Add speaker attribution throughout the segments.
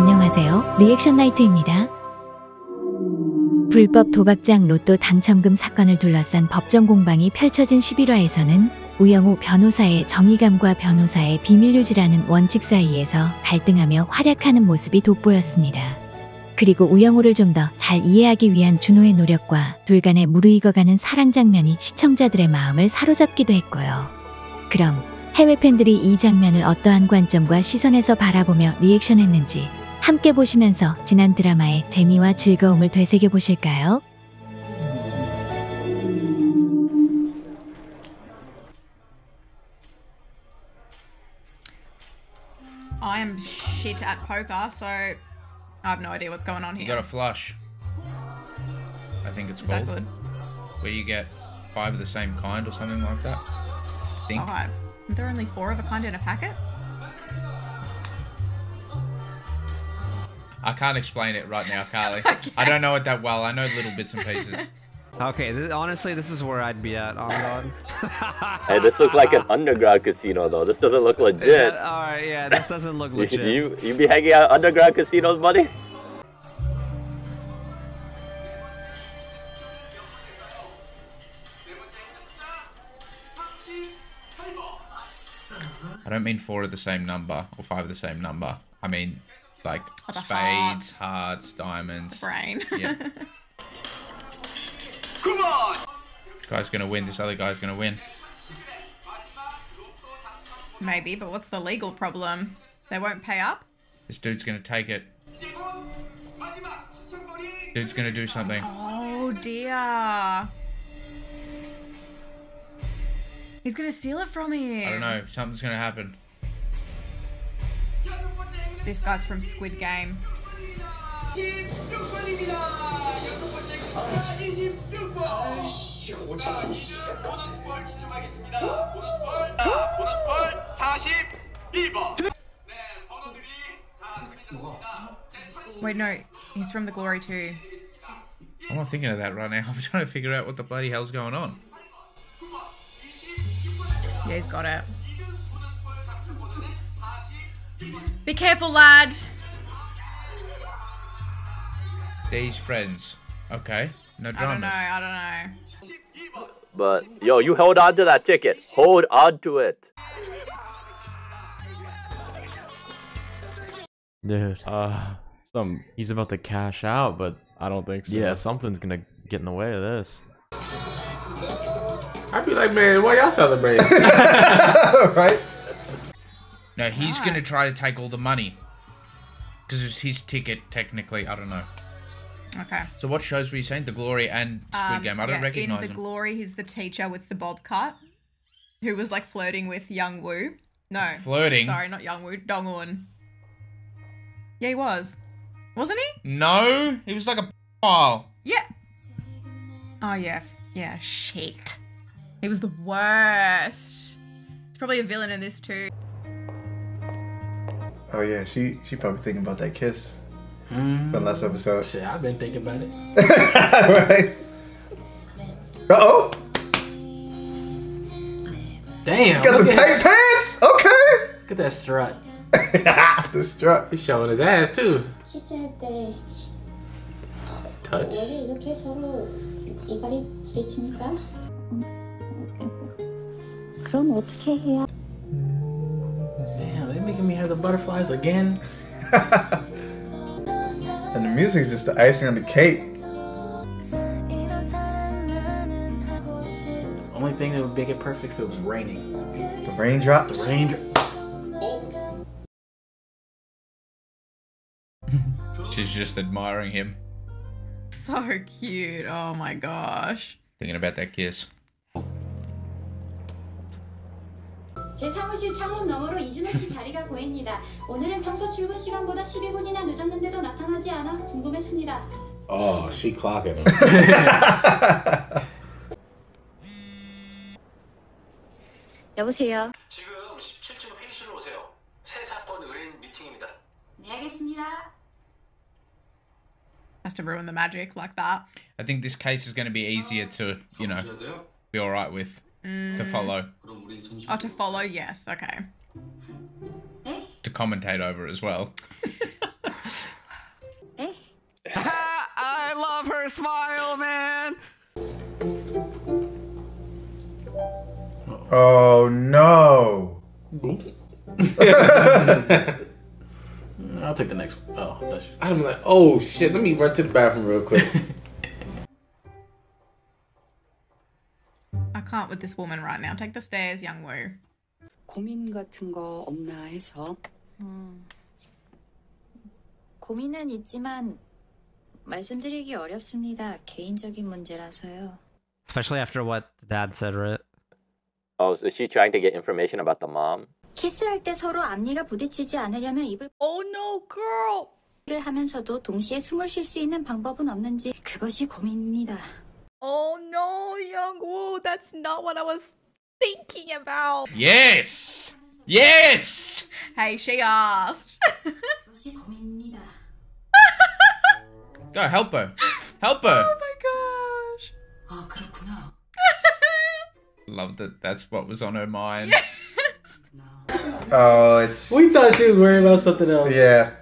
Speaker 1: 안녕하세요. 리액션 나이트입니다. 불법 도박장 로또 당첨금 사건을 둘러싼 법정 공방이 펼쳐진 11화에서는 우영우 변호사의 정의감과 변호사의 비밀 유지라는 원칙 사이에서 갈등하며 활약하는 모습이 돋보였습니다. 그리고 우영우를 좀 더 잘 이해하기 위한 준호의 노력과 둘 간의 무르익어가는 사랑 장면이 시청자들의 마음을 사로잡기도 했고요. 그럼 해외 팬들이 이 장면을 어떠한 관점과 시선에서 바라보며 리액션했는지 함께 보시면서 지난 드라마의 재미와 즐거움을 되새겨 보실까요?
Speaker 2: I am shit at poker, so I have no idea what's going on
Speaker 3: You
Speaker 2: here.
Speaker 3: got a flush. I think it's
Speaker 2: Is that
Speaker 3: called.
Speaker 2: good?
Speaker 3: Where you get five of the same kind or something like that. I think.
Speaker 2: Five. Isn't there only four of a kind in a packet?
Speaker 3: I can't explain it right now, Carlie. I don't know it that well. I know little bits and pieces.
Speaker 4: Okay, this, honestly, this is where I'd be at oh on God.
Speaker 5: Hey, this looks like an underground casino though. This doesn't look legit.
Speaker 4: Yeah, Alright, yeah, this doesn't look
Speaker 5: You,
Speaker 4: legit.
Speaker 5: you you be hanging out underground casinos, buddy?
Speaker 3: I don't mean four of the same number or five of the same number. I mean like
Speaker 2: Oh, the
Speaker 3: spades, hearts, diamonds.
Speaker 2: Brain.
Speaker 3: Yeah. This guy's gonna win. This other guy's gonna win.
Speaker 2: Maybe, but what's the legal problem? They won't pay up?
Speaker 3: This dude's gonna take it. Dude's gonna do something.
Speaker 2: Oh dear. He's gonna steal it from him.
Speaker 3: I don't know. Something's gonna happen.
Speaker 2: This guy's from Squid Game. Wait, no, he's from The Glory too.
Speaker 3: I'm not thinking of that right now. I'm trying to figure out what the bloody hell's going on.
Speaker 2: Yeah, he's got it. Be careful, lad.
Speaker 3: These friends. Okay. No
Speaker 2: I don't know. I don't know.
Speaker 5: But yo, you hold on to that ticket. Hold on to it.
Speaker 6: Dude.
Speaker 7: Uh,
Speaker 6: Some he's about to cash out, but
Speaker 7: I don't think so.
Speaker 6: yeah, something's gonna get in the way of this.
Speaker 7: I'd be like, man, why y'all celebrating?
Speaker 8: right?
Speaker 3: No, he's
Speaker 2: Right.
Speaker 3: gonna try to take all the money. Because it's his ticket, technically. I don't know.
Speaker 2: Okay.
Speaker 3: So what shows were you saying? The Glory and Squid
Speaker 2: Um,
Speaker 3: Game. I don't
Speaker 2: yeah,
Speaker 3: recognize
Speaker 2: In The
Speaker 3: them.
Speaker 2: Glory, he's the teacher with the bob cut, who was like flirting with Young Woo. No.
Speaker 3: Flirting?
Speaker 2: Sorry, not Young Woo. Dong Un. Yeah, he was. Wasn't he?
Speaker 3: No, he was like a pile.
Speaker 2: Yeah. Oh, yeah. Yeah, shit. He was the worst. He's probably a villain in this too.
Speaker 8: Oh yeah, she she probably thinking about that kiss
Speaker 7: Mm,
Speaker 8: from last episode.
Speaker 7: shit, I've been thinking about it.
Speaker 8: right? Uh oh!
Speaker 7: Damn.
Speaker 8: Got the
Speaker 7: look
Speaker 8: tight
Speaker 7: at,
Speaker 8: pants! Okay!
Speaker 7: Look at that strut.
Speaker 8: the strut.
Speaker 7: He's showing his ass too.
Speaker 9: 키스할 때
Speaker 7: Touch.
Speaker 9: 원래 이렇게 서로 이빨이 부딪힙니까? 그럼 어떻게 해야?
Speaker 7: Damn, they making me have the butterflies again.
Speaker 8: And the music is just the icing on the cake.
Speaker 7: Only thing that would make it perfect if it was raining.
Speaker 8: The raindrops.
Speaker 7: The rain.
Speaker 3: She's just admiring him,
Speaker 2: So cute. Oh my gosh.
Speaker 3: thinking about that kiss.
Speaker 9: 제 사무실 창문 너머로 이준호 씨 자리가 보입니다. 오늘은 평소 출근 시간보다 12분이나 늦었는데도 나타나지 않아 궁금했습니다.
Speaker 7: Oh, she clocking.
Speaker 9: 여보세요.
Speaker 10: 지금 17층 회의실로 오세요. 새 사건 의뢰인 미팅입니다.
Speaker 9: 네 알겠습니다.
Speaker 2: Has to ruin the magic like that.
Speaker 3: I think this case is going to be easier to, you know, be all right with To mm. follow.
Speaker 2: Oh, to follow, yes. Okay.
Speaker 3: To commentate over as well.
Speaker 4: I love her smile, man.
Speaker 8: Oh no.
Speaker 7: I'll take the next one. Oh, that's.
Speaker 11: I'm like, oh shit. Let me run to the bathroom real quick.
Speaker 2: I can't with this woman right now. Take the stairs, Young Woo.
Speaker 12: 고민 같은 거 없나 해서.
Speaker 9: 고민은 있지만 말씀드리기 어렵습니다. 개인적인 문제라서요.
Speaker 4: Especially after what dad said, right?
Speaker 5: Oh, so is she trying to get information about the mom?
Speaker 9: 키스할 때 서로 앞니가 부딪히지 않으려면 입을
Speaker 2: Oh no, girl.
Speaker 9: 를 하면서도 동시에 숨을 쉴 수 있는 방법은 없는지 그것이 고민입니다.
Speaker 2: Oh no, Young Woo, that's not what I was thinking about.
Speaker 3: Yes! Yes!
Speaker 2: Hey, she asked.
Speaker 3: Go, help her. Help her.
Speaker 2: Oh my gosh.
Speaker 12: Ah,
Speaker 3: Love that that's what was on her mind. Yes.
Speaker 8: Oh, it's.
Speaker 7: We thought she was worried about something else.
Speaker 8: Yeah.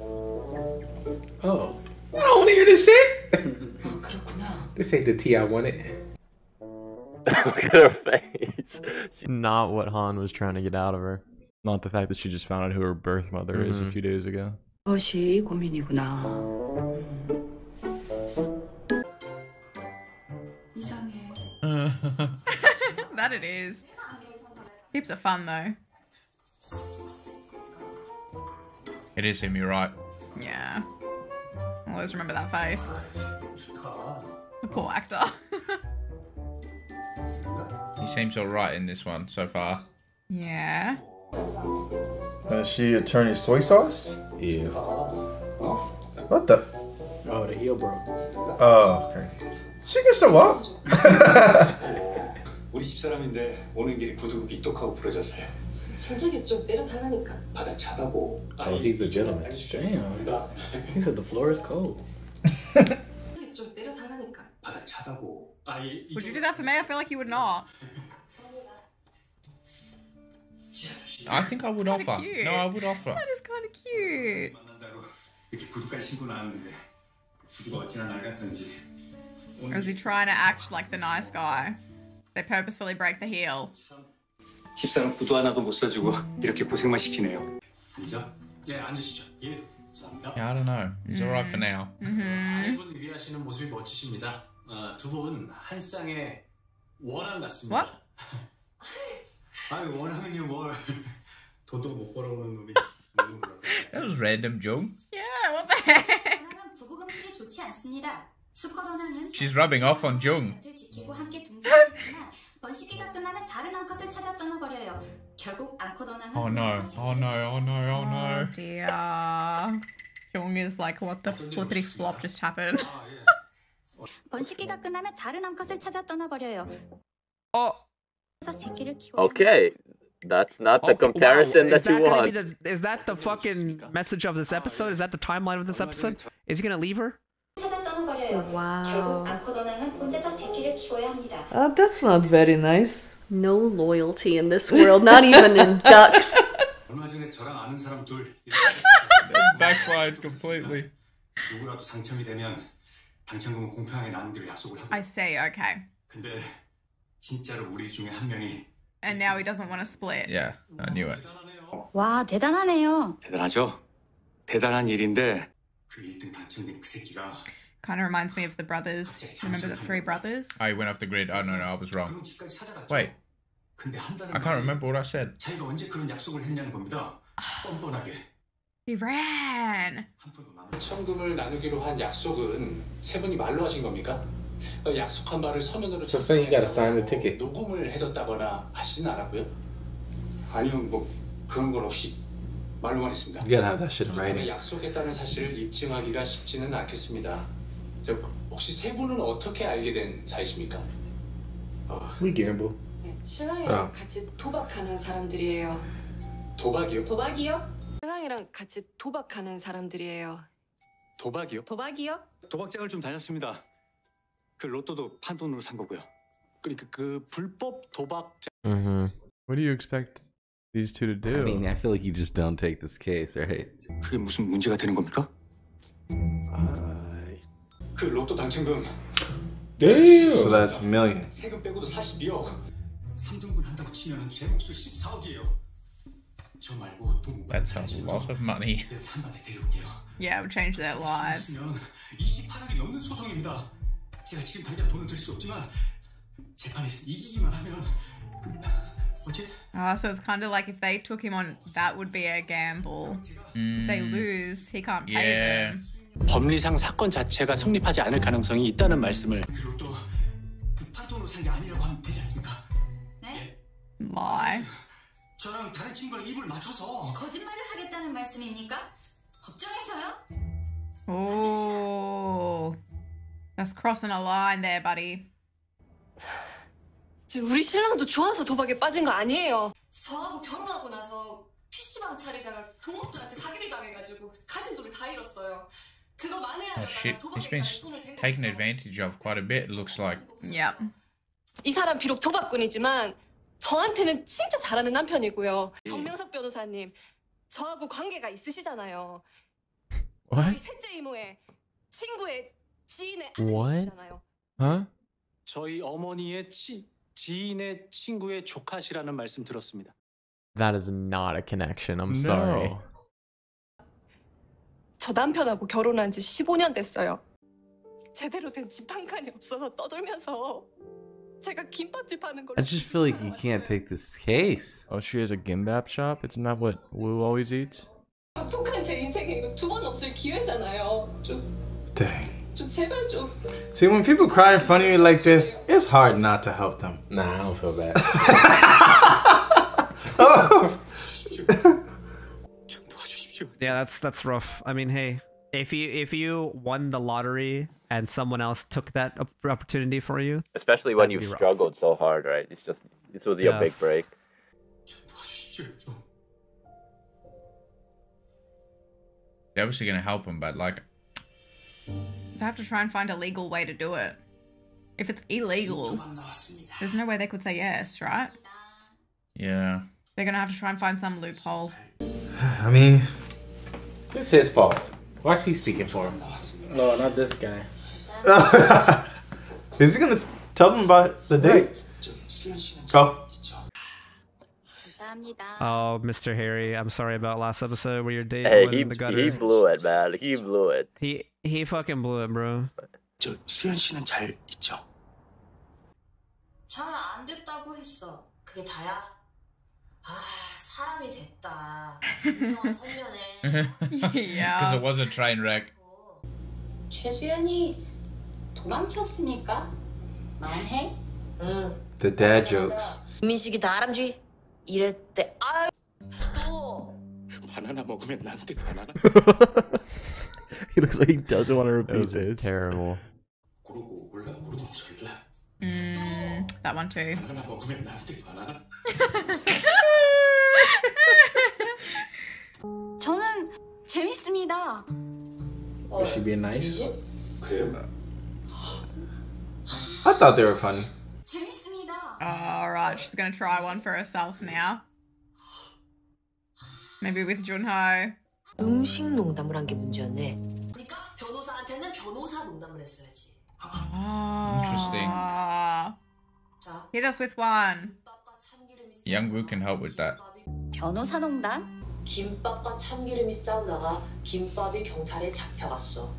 Speaker 7: Oh.
Speaker 11: I don't want to hear this shit.
Speaker 12: 아 그렇구나.
Speaker 11: This ain't the tea I wanted.
Speaker 5: Look at her face.
Speaker 6: Not what Han was trying to get out of her.
Speaker 13: Not the fact that she just found out who her birth mother is a
Speaker 6: Mhm.
Speaker 13: few days ago.
Speaker 12: 그것이 고민이구나. 이상해.
Speaker 2: that it is. Heaps of fun though.
Speaker 3: it is him, you're right.
Speaker 2: Yeah. Always remember that face. The poor actor.
Speaker 3: He seems alright in this one so far.
Speaker 2: yeah.
Speaker 8: Is she attorney soy sauce?
Speaker 11: Yeah.
Speaker 8: What the?
Speaker 7: Oh, the heel broke.
Speaker 8: Oh, okay. She can still walk.
Speaker 10: 우리 집사람인데 오는 길에 구두 삐똑하고 부러졌어요.
Speaker 12: 진짜겠죠. 내려달라니까.
Speaker 10: 바닥 차다고.
Speaker 11: Oh, he's a gentleman.
Speaker 7: Damn. He said the floor is cold.
Speaker 10: 바닥 차다고. 아이
Speaker 2: Would you do that for me? I feel like you would not.
Speaker 3: I think I would
Speaker 2: Kinda
Speaker 3: offer.
Speaker 2: cute.
Speaker 3: No, I would offer.
Speaker 2: That is kind of cute.
Speaker 10: 만난다고 이렇게 구두까지 신고 나왔는데 구두가 어찌나 낡았던지.
Speaker 2: Or is he trying to act like the nice guy? They purposefully break the heel.
Speaker 10: 집사람 구두 하나도 못 사주고 이렇게 고생만 시키네요. 앉아. 예, 앉으시죠. 예, 감사합니다.
Speaker 3: Yeah, I don't know. He's alright for now.
Speaker 2: Mm-hmm.
Speaker 10: 이분 위하시는 모습이 멋지십니다. 어, 두분 한 쌍의 원앙 같습니다.
Speaker 2: What?
Speaker 10: 아유 원앙은요 뭘 돈도 못 벌어오는 놈이
Speaker 3: That was random, Jung.
Speaker 2: Yeah, what the heck?
Speaker 9: 원하는 부부 음식이 좋지 않습니다. 수컷 원하는
Speaker 3: She's rubbing off on Jung.
Speaker 9: 을 지키고 함께 둥지지만 번식기가 끝나면 다른 암컷을 찾아 떠나버려요. 결국 암컷 원하는
Speaker 3: Oh no. Oh no. Oh no. Oh no.
Speaker 2: Oh dear. Jung is like, what the flippity flop just happened?
Speaker 9: 번식기가 끝나면 다른 암컷을 찾아 떠나버려요.
Speaker 4: Oh.
Speaker 9: 그래서 새끼를 키워.
Speaker 5: Okay, that's not the
Speaker 4: Oh,
Speaker 5: comparison
Speaker 4: wow. Is
Speaker 5: that you
Speaker 4: gonna
Speaker 5: want.
Speaker 4: be the, is that the fucking message of this episode? Is that the timeline of this episode? Is he gonna leave her?
Speaker 9: 찾아 떠나버려요. 결국 암컷 원하는 혼자서 새끼를 키워야 합니다.
Speaker 14: Uh, that's not very nice. No loyalty in this world, not even in ducks.
Speaker 10: 얼마 전에 저랑 아는 사람 둘
Speaker 3: Backfired completely.
Speaker 10: 누구라도 당첨이 되면 당첨금은 공평하게 나누기로 약속을 하고
Speaker 2: I see, okay.
Speaker 10: 근데 진짜로 우리 중에 한 명이
Speaker 2: And now he doesn't want to split.
Speaker 3: Yeah, I knew it.
Speaker 9: 와 대단하네요.
Speaker 10: 대단하죠? 대단한 일인데 그 1등 당첨된 그 새끼가
Speaker 2: Kind of reminds me of the brothers. Remember the three brothers?
Speaker 3: I went off the grid. Oh no, no, I was wrong.
Speaker 10: 집까지 찾아갔죠.
Speaker 3: Wait,
Speaker 10: 근데 한다는
Speaker 3: I can't remember what I said.
Speaker 10: 자기가 언제 그런 약속을 했냐는 겁니다. 뻔뻔하게.
Speaker 2: He ran.
Speaker 10: 당첨금을 나누기로 한 약속은 세 분이 말로 하신 겁니까? 어, 약속한 바를 서면으로
Speaker 11: ticket.
Speaker 10: 녹음을 해뒀다거나 하시진 않았고요? 아니요, 뭐 그런 건 없이 말로만 했습니다.
Speaker 11: Writing.
Speaker 10: 약속했다는 사실을 입증하기가 쉽지는 않겠습니다. 저, 혹시 세 분은 어떻게 알게 된 사이십니까?
Speaker 11: We gamble.
Speaker 12: 신랑이랑
Speaker 11: 아.
Speaker 12: 같이 도박하는 사람들이에요.
Speaker 10: 도박이요?
Speaker 12: 도박이요? 신랑이랑 같이 도박하는 사람들이에요.
Speaker 10: 도박이요?
Speaker 12: 도박이요?
Speaker 10: 도박장을 좀 다녔습니다. 그 로또도 판 돈으로 산 거고요. 그러니까 그 불법 도박장
Speaker 6: Mm-hmm.
Speaker 13: What do you expect these two to do?
Speaker 15: I mean, I feel like you just don't take this case, right?
Speaker 10: 그게 무슨 문제가 되는 겁니까? 그 로또 당첨금
Speaker 8: Damn. So that's million.
Speaker 10: 세금 빼고도 42억. 3등분 한다고 치면 제 몫을 14억이에요. 저 말고 돈
Speaker 3: That's a lot of money.
Speaker 10: 한 번에 데려올게요.
Speaker 2: Yeah, it would change their lives.
Speaker 10: 면 28억이 넘는 소송입니다. 제가 지금 당장 돈을 드릴 수 없지만 재판에서 이기기만 하면 그 뭐지?
Speaker 2: Oh, so it's kind of like if they took him on, that would be a gamble. If they
Speaker 3: Mm,
Speaker 2: lose, he can't pay
Speaker 3: yeah.
Speaker 2: them.
Speaker 10: 법리상 사건 자체가 성립하지 않을 가능성이 있다는 말씀을 그 로또 그 탕돈으로 산 게 아니라고 하면 되지 않습니까?
Speaker 2: Lie.
Speaker 10: 저랑 다른 친구랑 입을 맞춰서
Speaker 9: 거짓말을 하겠다는 말씀입니까? 법정에서요?
Speaker 2: Oh, that's crossing a line there, buddy.
Speaker 16: 저 우리 신랑도 좋아서 도박에 빠진 거 아니에요. 저하고 결혼하고 나서 PC방 차리다가 동업자한테 사기를 당해가지고 가진 돈을 다 잃었어요. 그거
Speaker 3: Oh
Speaker 16: 만회하려다가
Speaker 3: shit, he's
Speaker 16: 도박에
Speaker 3: been
Speaker 16: 까지
Speaker 3: s-
Speaker 16: 손을 댄 거.
Speaker 3: taken advantage of quite a bit. It looks like.
Speaker 2: Yep.
Speaker 16: 이 사람 비록 도박꾼이지만 저한테는 진짜 잘하는 남편이고요. 정명석 변호사님, 저하고 관계가 있으시잖아요. 저희
Speaker 15: What?
Speaker 16: 셋째 이모의 친구의 지인의
Speaker 13: What?
Speaker 16: 아들이시잖아요.
Speaker 15: Huh?
Speaker 10: 저희 어머니의 치, 지인의 친구의 조카시라는 말씀 들었습니다.
Speaker 13: That is not a connection. I'm sorry.
Speaker 15: No.
Speaker 16: 저 남편하고 결혼한 지 15년 됐어요. 제대로 된 집 한 칸이 없어서 떠돌면서
Speaker 17: I just feel like you can't take this case.
Speaker 15: Oh, she has a gimbap shop? It's not what Wu always eats?
Speaker 8: Dang. See, when people cry in front of you like this, it's hard not to help them.
Speaker 11: Nah, I don't feel bad. Oh.
Speaker 4: yeah, that's that's rough. I mean, hey, if you if you won the lottery and someone else took that opportunity for you,
Speaker 5: Especially when you've
Speaker 4: be rough.
Speaker 5: struggled so hard, right? It's just this was your big
Speaker 4: Yes.
Speaker 5: break.
Speaker 3: They're obviously going to help him, but like,
Speaker 2: They have to try and find a legal way to do it. If it's illegal, there's no way they could say yes, right?
Speaker 3: yeah.
Speaker 2: They're gonna have to try and find some loophole.
Speaker 8: I mean,
Speaker 11: It's his fault. Why is she speaking for him? No, not this guy.
Speaker 8: is he gonna tell them about the date? Oh,
Speaker 4: oh, Mr. Harry, I'm sorry about last episode where your date
Speaker 5: Hey,
Speaker 4: went
Speaker 5: he
Speaker 4: in the gutter.
Speaker 5: he blew it, man. He blew it.
Speaker 4: He he fucking blew it, bro.
Speaker 10: 저 수현 씨는 잘 있죠?
Speaker 18: 잘 안 됐다고 했어. 그게 다야? 아, 사람이 됐다. 진정한 선녀네.
Speaker 3: Because it was a train wreck.
Speaker 9: 최수연이 도망쳤습니까? 만해?
Speaker 18: 응.
Speaker 8: the dad jokes.
Speaker 18: 민식이 다람쥐 이랬대. 아유, 또.
Speaker 10: 바나나 먹으면 나한테 바나나?
Speaker 13: he looks like he doesn't want to repeat
Speaker 17: was
Speaker 13: this.
Speaker 17: terrible.
Speaker 10: 고르고 올라 고르고 절라.
Speaker 2: Mm, that one too.
Speaker 10: 바나나 먹으면 나한테 바나나?
Speaker 9: 저는 재밌습니다.
Speaker 11: Was she being nice?
Speaker 10: 그래요?
Speaker 8: I thought they were funny.
Speaker 2: Oh, Alright, she's gonna try one for herself now. Maybe with Junho.
Speaker 18: 음식 농담을 한 게 문제였네. 그러니까 변호사한테는 변호사 농담을 했어야지.
Speaker 3: Interesting.
Speaker 2: Ah. Hit us with one.
Speaker 3: Young Wu can help with that.
Speaker 9: 변호사 농단?
Speaker 18: 김밥과 참기름이 싸우다가 김밥이 경찰에 잡혀갔어.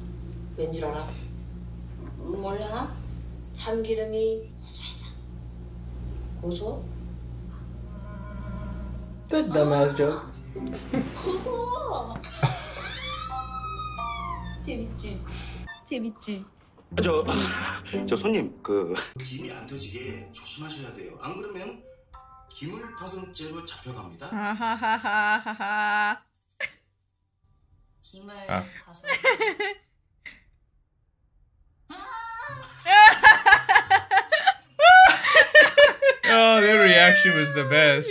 Speaker 18: 왠 줄 알아? 몰라. 참기름이 고소해서. 고소?
Speaker 11: Dumbass joke.
Speaker 9: 고소. 재밌지? 재밌지?
Speaker 10: 저, 저 손님 그 김이 안 터지게 조심하셔야 돼요. 안 그러면 기물 파손죄로 잡혀갑니다.
Speaker 2: 하하하하하.
Speaker 18: 김을
Speaker 3: 아.
Speaker 18: 가서
Speaker 3: Oh, their reaction was the best.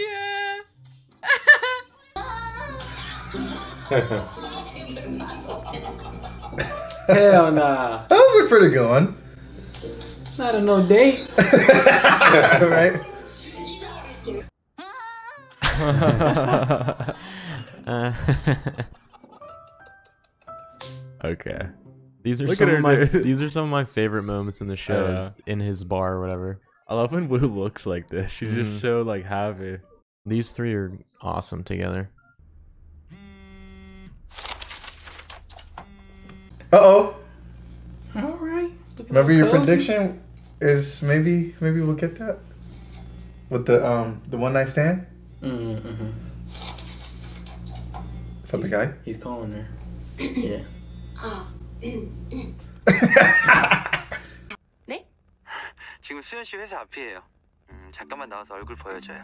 Speaker 11: Hell nah.
Speaker 8: That was a pretty good one.
Speaker 11: Not a no date.
Speaker 8: right?
Speaker 13: Uh, okay. These are
Speaker 6: Look
Speaker 13: some of my
Speaker 6: dude.
Speaker 13: these are some of my favorite moments in the show is
Speaker 6: Yeah.
Speaker 13: in his bar or whatever.
Speaker 6: I love when Wu looks like this. She's
Speaker 13: Mhm.
Speaker 6: just so like happy.
Speaker 13: These three are awesome together.
Speaker 8: Uh oh.
Speaker 11: All right.
Speaker 8: Remember your
Speaker 11: Cozy.
Speaker 8: prediction is maybe maybe we'll get that with the um the one night stand.
Speaker 7: Mm-hmm.
Speaker 8: Is that the guy?
Speaker 7: He's calling her. Yeah.
Speaker 19: 지금 수현 씨 회사 앞이에요. 음, 잠깐만 나와서 얼굴 보여줘요.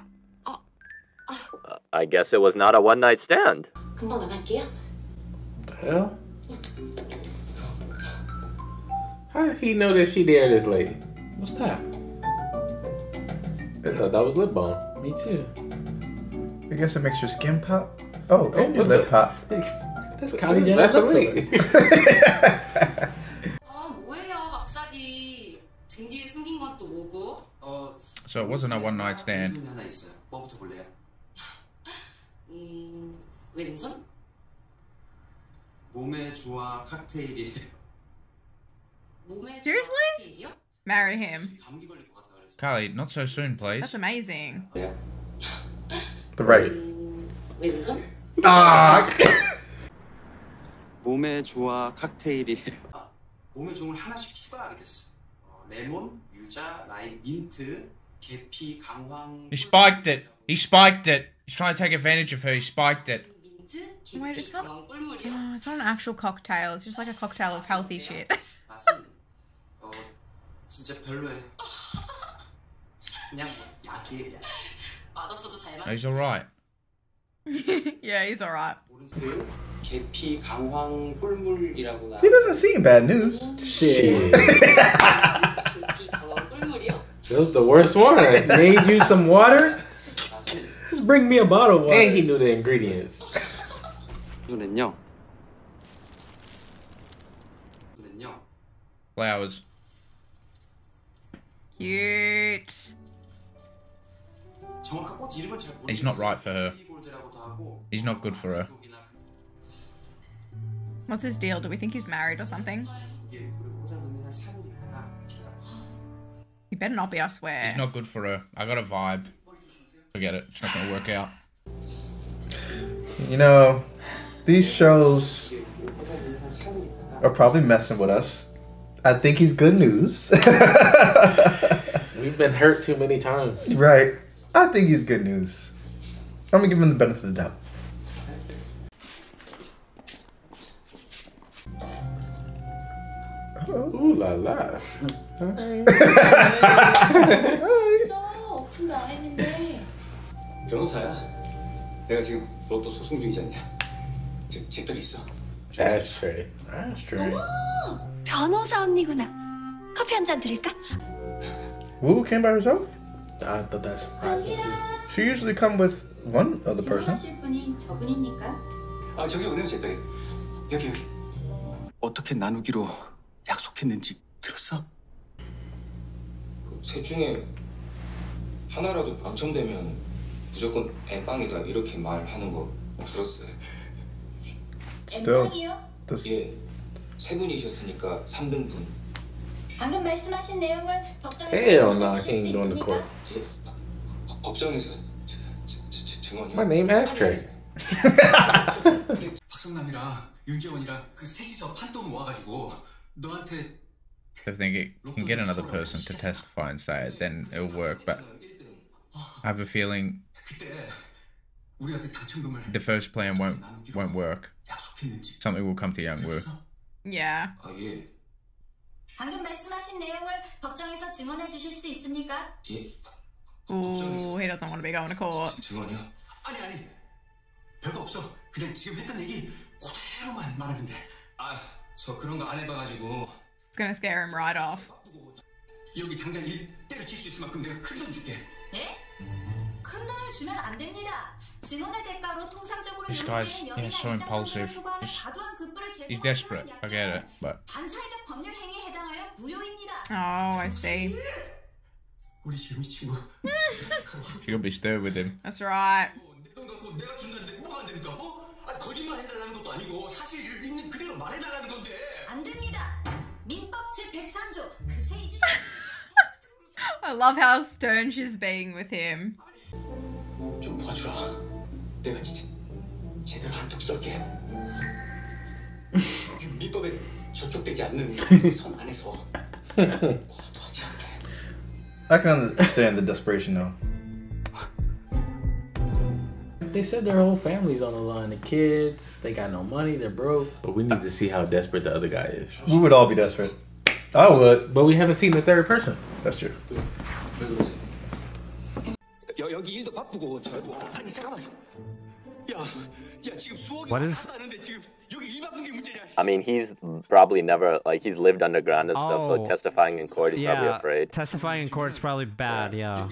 Speaker 5: I guess it was not a one night stand.
Speaker 18: 금방 나갈게요.
Speaker 11: Hell. How did he know that she there this late? What's that? I thought that was lip balm. Me too.
Speaker 8: I guess it makes your skin pop. Oh,
Speaker 11: Oh,
Speaker 8: and your
Speaker 11: what
Speaker 8: lip
Speaker 11: the-
Speaker 8: pop.
Speaker 11: That's Kylie Jenner.
Speaker 7: That's a
Speaker 12: week.
Speaker 3: So it wasn't a one night stand.
Speaker 12: 음,
Speaker 2: Seriously? Marry him.
Speaker 3: Carlie, not so soon, please.
Speaker 2: That's amazing.
Speaker 8: Yeah.
Speaker 12: The rate.
Speaker 8: Fuck!
Speaker 10: 몸에 좋아 칵테일이에요. 아, 몸에 좋은 걸 하나씩 추가하게 됐어. 어, 레몬, 유자, 라임, 민트, 계피, 강황.
Speaker 3: He spiked it. He spiked it. He's trying to take advantage of her. He spiked it.
Speaker 2: Wait, it's not. Oh, it's not an actual cocktail. It's just like a cocktail of healthy shit.
Speaker 10: 맛은 어 진짜 별로예요. 그냥 약이에요. 약.
Speaker 12: 맛없어도 잘
Speaker 3: He's all right.
Speaker 2: yeah, he's alright.
Speaker 10: 민트, 계피, 강황, 꿀물이라고 나.
Speaker 8: He doesn't seem bad news.
Speaker 11: Shit. Those the worst ones. Made you some water? Just bring me a bottle of water. And he knew the ingredients.
Speaker 10: 저는요. 저는요.
Speaker 3: Flowers.
Speaker 2: Cute.
Speaker 10: 정확한 꽃 이름은 잘 모르겠어요.
Speaker 3: He's not right for her. He's not good for her.
Speaker 2: What's his deal? Do we think he's married or something? He better not be, I swear.
Speaker 3: He's not good for her. I got a vibe. Forget it. It's not going to work out.
Speaker 8: You know, these shows are probably messing with us. I think he's good news.
Speaker 11: We've been hurt too many times.
Speaker 8: Right. I think he's good news. I'm gonna give him the benefit of the doubt.
Speaker 11: Ooh la la.
Speaker 9: 했어. 오픈도 안 했는데.
Speaker 10: 변호사야. 내가 지금 로또 소송 중이지 않냐? 제, 제 딸이 있어.
Speaker 11: That's true. That's true.
Speaker 9: 변호사 언니구나. 커피 한 잔 드릴까?
Speaker 8: Wu came by herself?
Speaker 11: I thought that surprised me too.
Speaker 8: She usually come with one other person.
Speaker 9: 분이 저분입니까?
Speaker 10: 아 저기 은행 제 딸이. 여기 여기. 어떻게 나누기로 약속했는지 들었어?
Speaker 20: 셋 중에 하나라도 당첨되면 무조건 엠빵이다 이렇게 말하는 거 들었어요.
Speaker 8: Still,
Speaker 9: 엠빵이요?
Speaker 8: this
Speaker 20: 예, 세 분이셨으니까 3등분.
Speaker 9: 방금 말씀하신 내용을 법정에서
Speaker 11: Hell no,
Speaker 9: 주실 수 있습니까?
Speaker 20: 법정에서 저- 저- 저- 저-
Speaker 11: My name ashtray.
Speaker 10: 박성남이랑 윤재원이랑 그 셋이서 판돈 모아가지고 너한테
Speaker 3: If they can get another person to testify inside, then it'll work. But I have a feeling the first plan won't won't work. Something will come to Young Woo.
Speaker 2: Yeah.
Speaker 9: 방금
Speaker 2: he doesn't want to be going to court.
Speaker 10: 아니 아니 별거 없어 그냥 지금 했던 얘기 그대로만 말하면 돼아저 그런 거 안 해봐가지고
Speaker 2: It's gonna scare him right off.
Speaker 10: 여기 당장 일 때려칠 수 있으면 그럼 내가 큰 돈 줄게
Speaker 9: 네? 큰 돈을 주면 안 됩니다. 증언의 대가로 통상적으로
Speaker 3: This guy's yeah, so impulsive. He's, he's desperate. I get it, but
Speaker 9: 반사회적 법률 행위에 해당하여 무효입니다.
Speaker 2: Oh, I see.
Speaker 10: 우리 지금이 친구
Speaker 3: you gotta be stirred with him.
Speaker 2: That's right.
Speaker 10: 돈 갖고 내가 준다는데 뭐가 안 됩니까? 뭐? 아, 거짓말 해달라는 것도 아니고 사실 있는 그대로 말해달라는 건데
Speaker 18: 안 됩니다. 민법 제103조 그 세이지
Speaker 2: I love how stern she's being with him.
Speaker 20: 좀 도와주라. 내가 진짜 제대로 한턱 쏠게. 민법에 저촉되지 않는 선 안에서 과도하지 않게.
Speaker 8: I can understand the desperation though.
Speaker 11: They said their whole family's on the line. The kids, they got no money. They're broke.
Speaker 7: But we need to see how desperate the other guy is.
Speaker 8: We would all be desperate. I would.
Speaker 11: But we haven't seen the third person.
Speaker 8: That's true.
Speaker 4: What is?
Speaker 5: I mean, he's probably never like he's lived underground and stuff.
Speaker 4: Oh, so
Speaker 5: testifying in court, he's
Speaker 4: yeah, probably
Speaker 5: afraid.
Speaker 4: Testifying in court is probably bad. Yeah.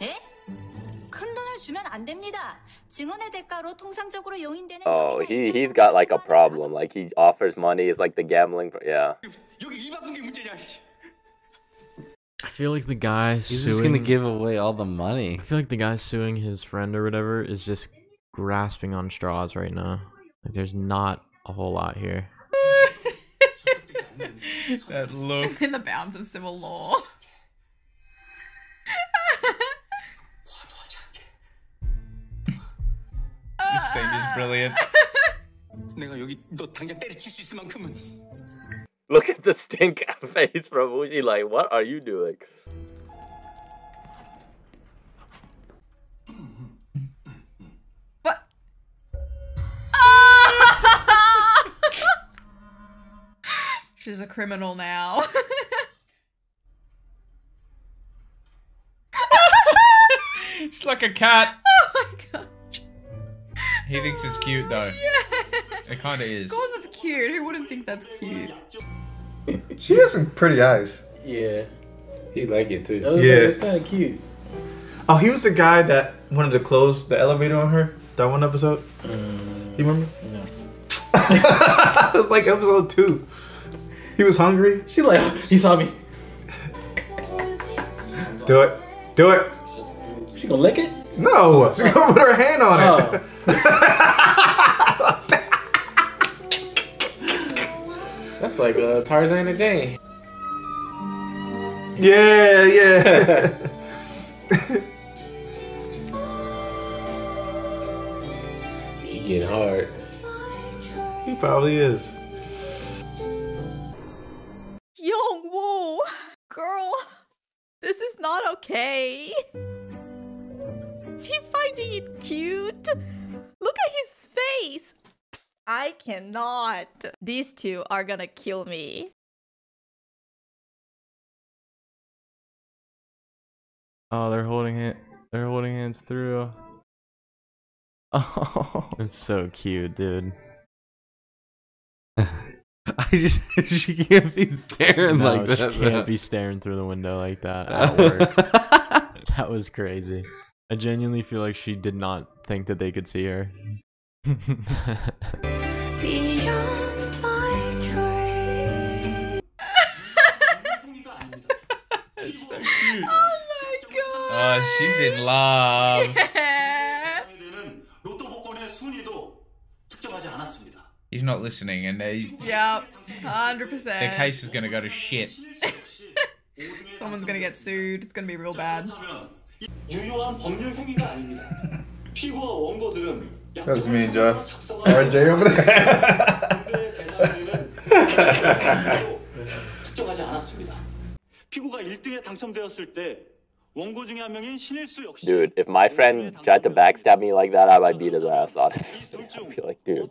Speaker 20: yeah. 기 당장 일 때려칠 수 있을 만큼 내가 큰 돈 줄게.
Speaker 9: 예? 큰 돈을 주면 안 됩니다. 증언의 대가로 통상적으로 용인되는
Speaker 5: Oh, he he's got like a problem. Like he offers money. It's like the gambling. pro- Yeah.
Speaker 20: 여기 일 바쁜 게 문제냐?
Speaker 13: I feel like the guy
Speaker 15: He's
Speaker 13: suing.
Speaker 15: just gonna give away all the money.
Speaker 13: I feel like the guy suing his friend or whatever is just grasping on straws right now. Like there's not a whole lot here.
Speaker 3: That look.
Speaker 2: In the bounds of civil law.
Speaker 3: This thing is brilliant.
Speaker 5: Look at the stink face from Uji, like, what are you doing?
Speaker 2: What? She's a criminal now.
Speaker 3: She's like a cat.
Speaker 2: Oh my god.
Speaker 3: He thinks it's cute though. Yeah. It kind of is.
Speaker 2: Of course it's cute. Who wouldn't think that's cute?
Speaker 8: She has some pretty eyes.
Speaker 11: Yeah.
Speaker 7: He like it too.
Speaker 11: That was,
Speaker 8: Yeah.
Speaker 11: It's kind of cute.
Speaker 8: Oh, he was the guy that wanted to close the elevator on her. That one episode. Mm. You remember?
Speaker 11: No.
Speaker 8: it was like episode two. He was hungry.
Speaker 11: She like, he saw me.
Speaker 8: Do it. Do it.
Speaker 11: She gonna lick it?
Speaker 8: No, she's gonna put her hand on it.
Speaker 11: That's like uh, Tarzan and Jane.
Speaker 8: Yeah, yeah.
Speaker 7: He getting hard.
Speaker 8: he probably is.
Speaker 14: Youngwoo! Girl, this is not okay. Is he finding it cute? Look at his face! I cannot. These two are gonna kill me.
Speaker 13: Oh, they're holding it. They're holding hands through. Oh,
Speaker 15: It's so cute, dude. I just, she can't be staring
Speaker 13: no,
Speaker 15: like
Speaker 13: she can't be staring through the window like that at work. that was crazy. I genuinely feel like she did not think that they could see her.
Speaker 3: Oh my god. Oh, she's in love.
Speaker 10: Yeah.
Speaker 3: He's not listening, and they.
Speaker 2: Yep, 100%.
Speaker 3: The case is going to go to shit.
Speaker 2: Someone's going to get sued. It's going to be real bad.
Speaker 10: 유효한 법률 행위가 아닙니다. 피고와 원고들은
Speaker 8: That's me Jeff. RJ over there.
Speaker 10: 특정하지 않았습니다. 피고가 1등에 당첨되었을 때 원고 중에 한 명인 신일수 역시
Speaker 5: Dude, if my friend tried to backstab me like that, I might beat his ass, honestly. I'd be like, dude,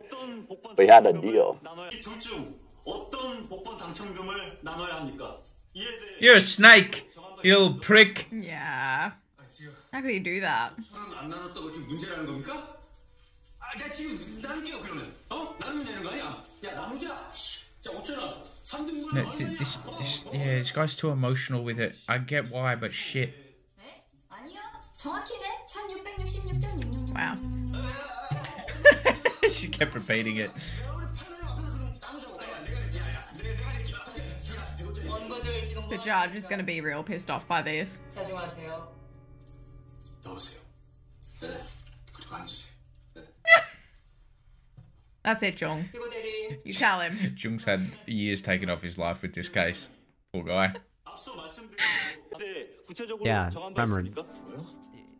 Speaker 5: we had a deal.
Speaker 10: 이둘중 어떤 복권 당첨금을 나눠야 합니까?
Speaker 3: You're a snake, you prick.
Speaker 2: Yeah. How could he do that?
Speaker 10: 안 나눴다고 지금 문제라는 겁니까? 아, 나 지금 나눌게요 그러면. 어? 나누면 되는 거 아니야? 야 나누자. 자 5천 원. 3등분을
Speaker 3: No, th- this, this, yeah, this guy's too emotional with it. I get why, but shit.
Speaker 9: 아니야. 정확히는 1666.666.
Speaker 2: Wow.
Speaker 3: she kept repeating it.
Speaker 18: 원고들 지금
Speaker 2: The judge is gonna be real pissed off by this.
Speaker 18: 자중하세요.
Speaker 10: 나오세요. 네. 그리고 앉으세요.
Speaker 2: That's it, Jong.
Speaker 18: 피고 대리
Speaker 2: You tell him.
Speaker 3: Jung's had years taken off his life with this case. Poor guy.
Speaker 4: Yeah, remember.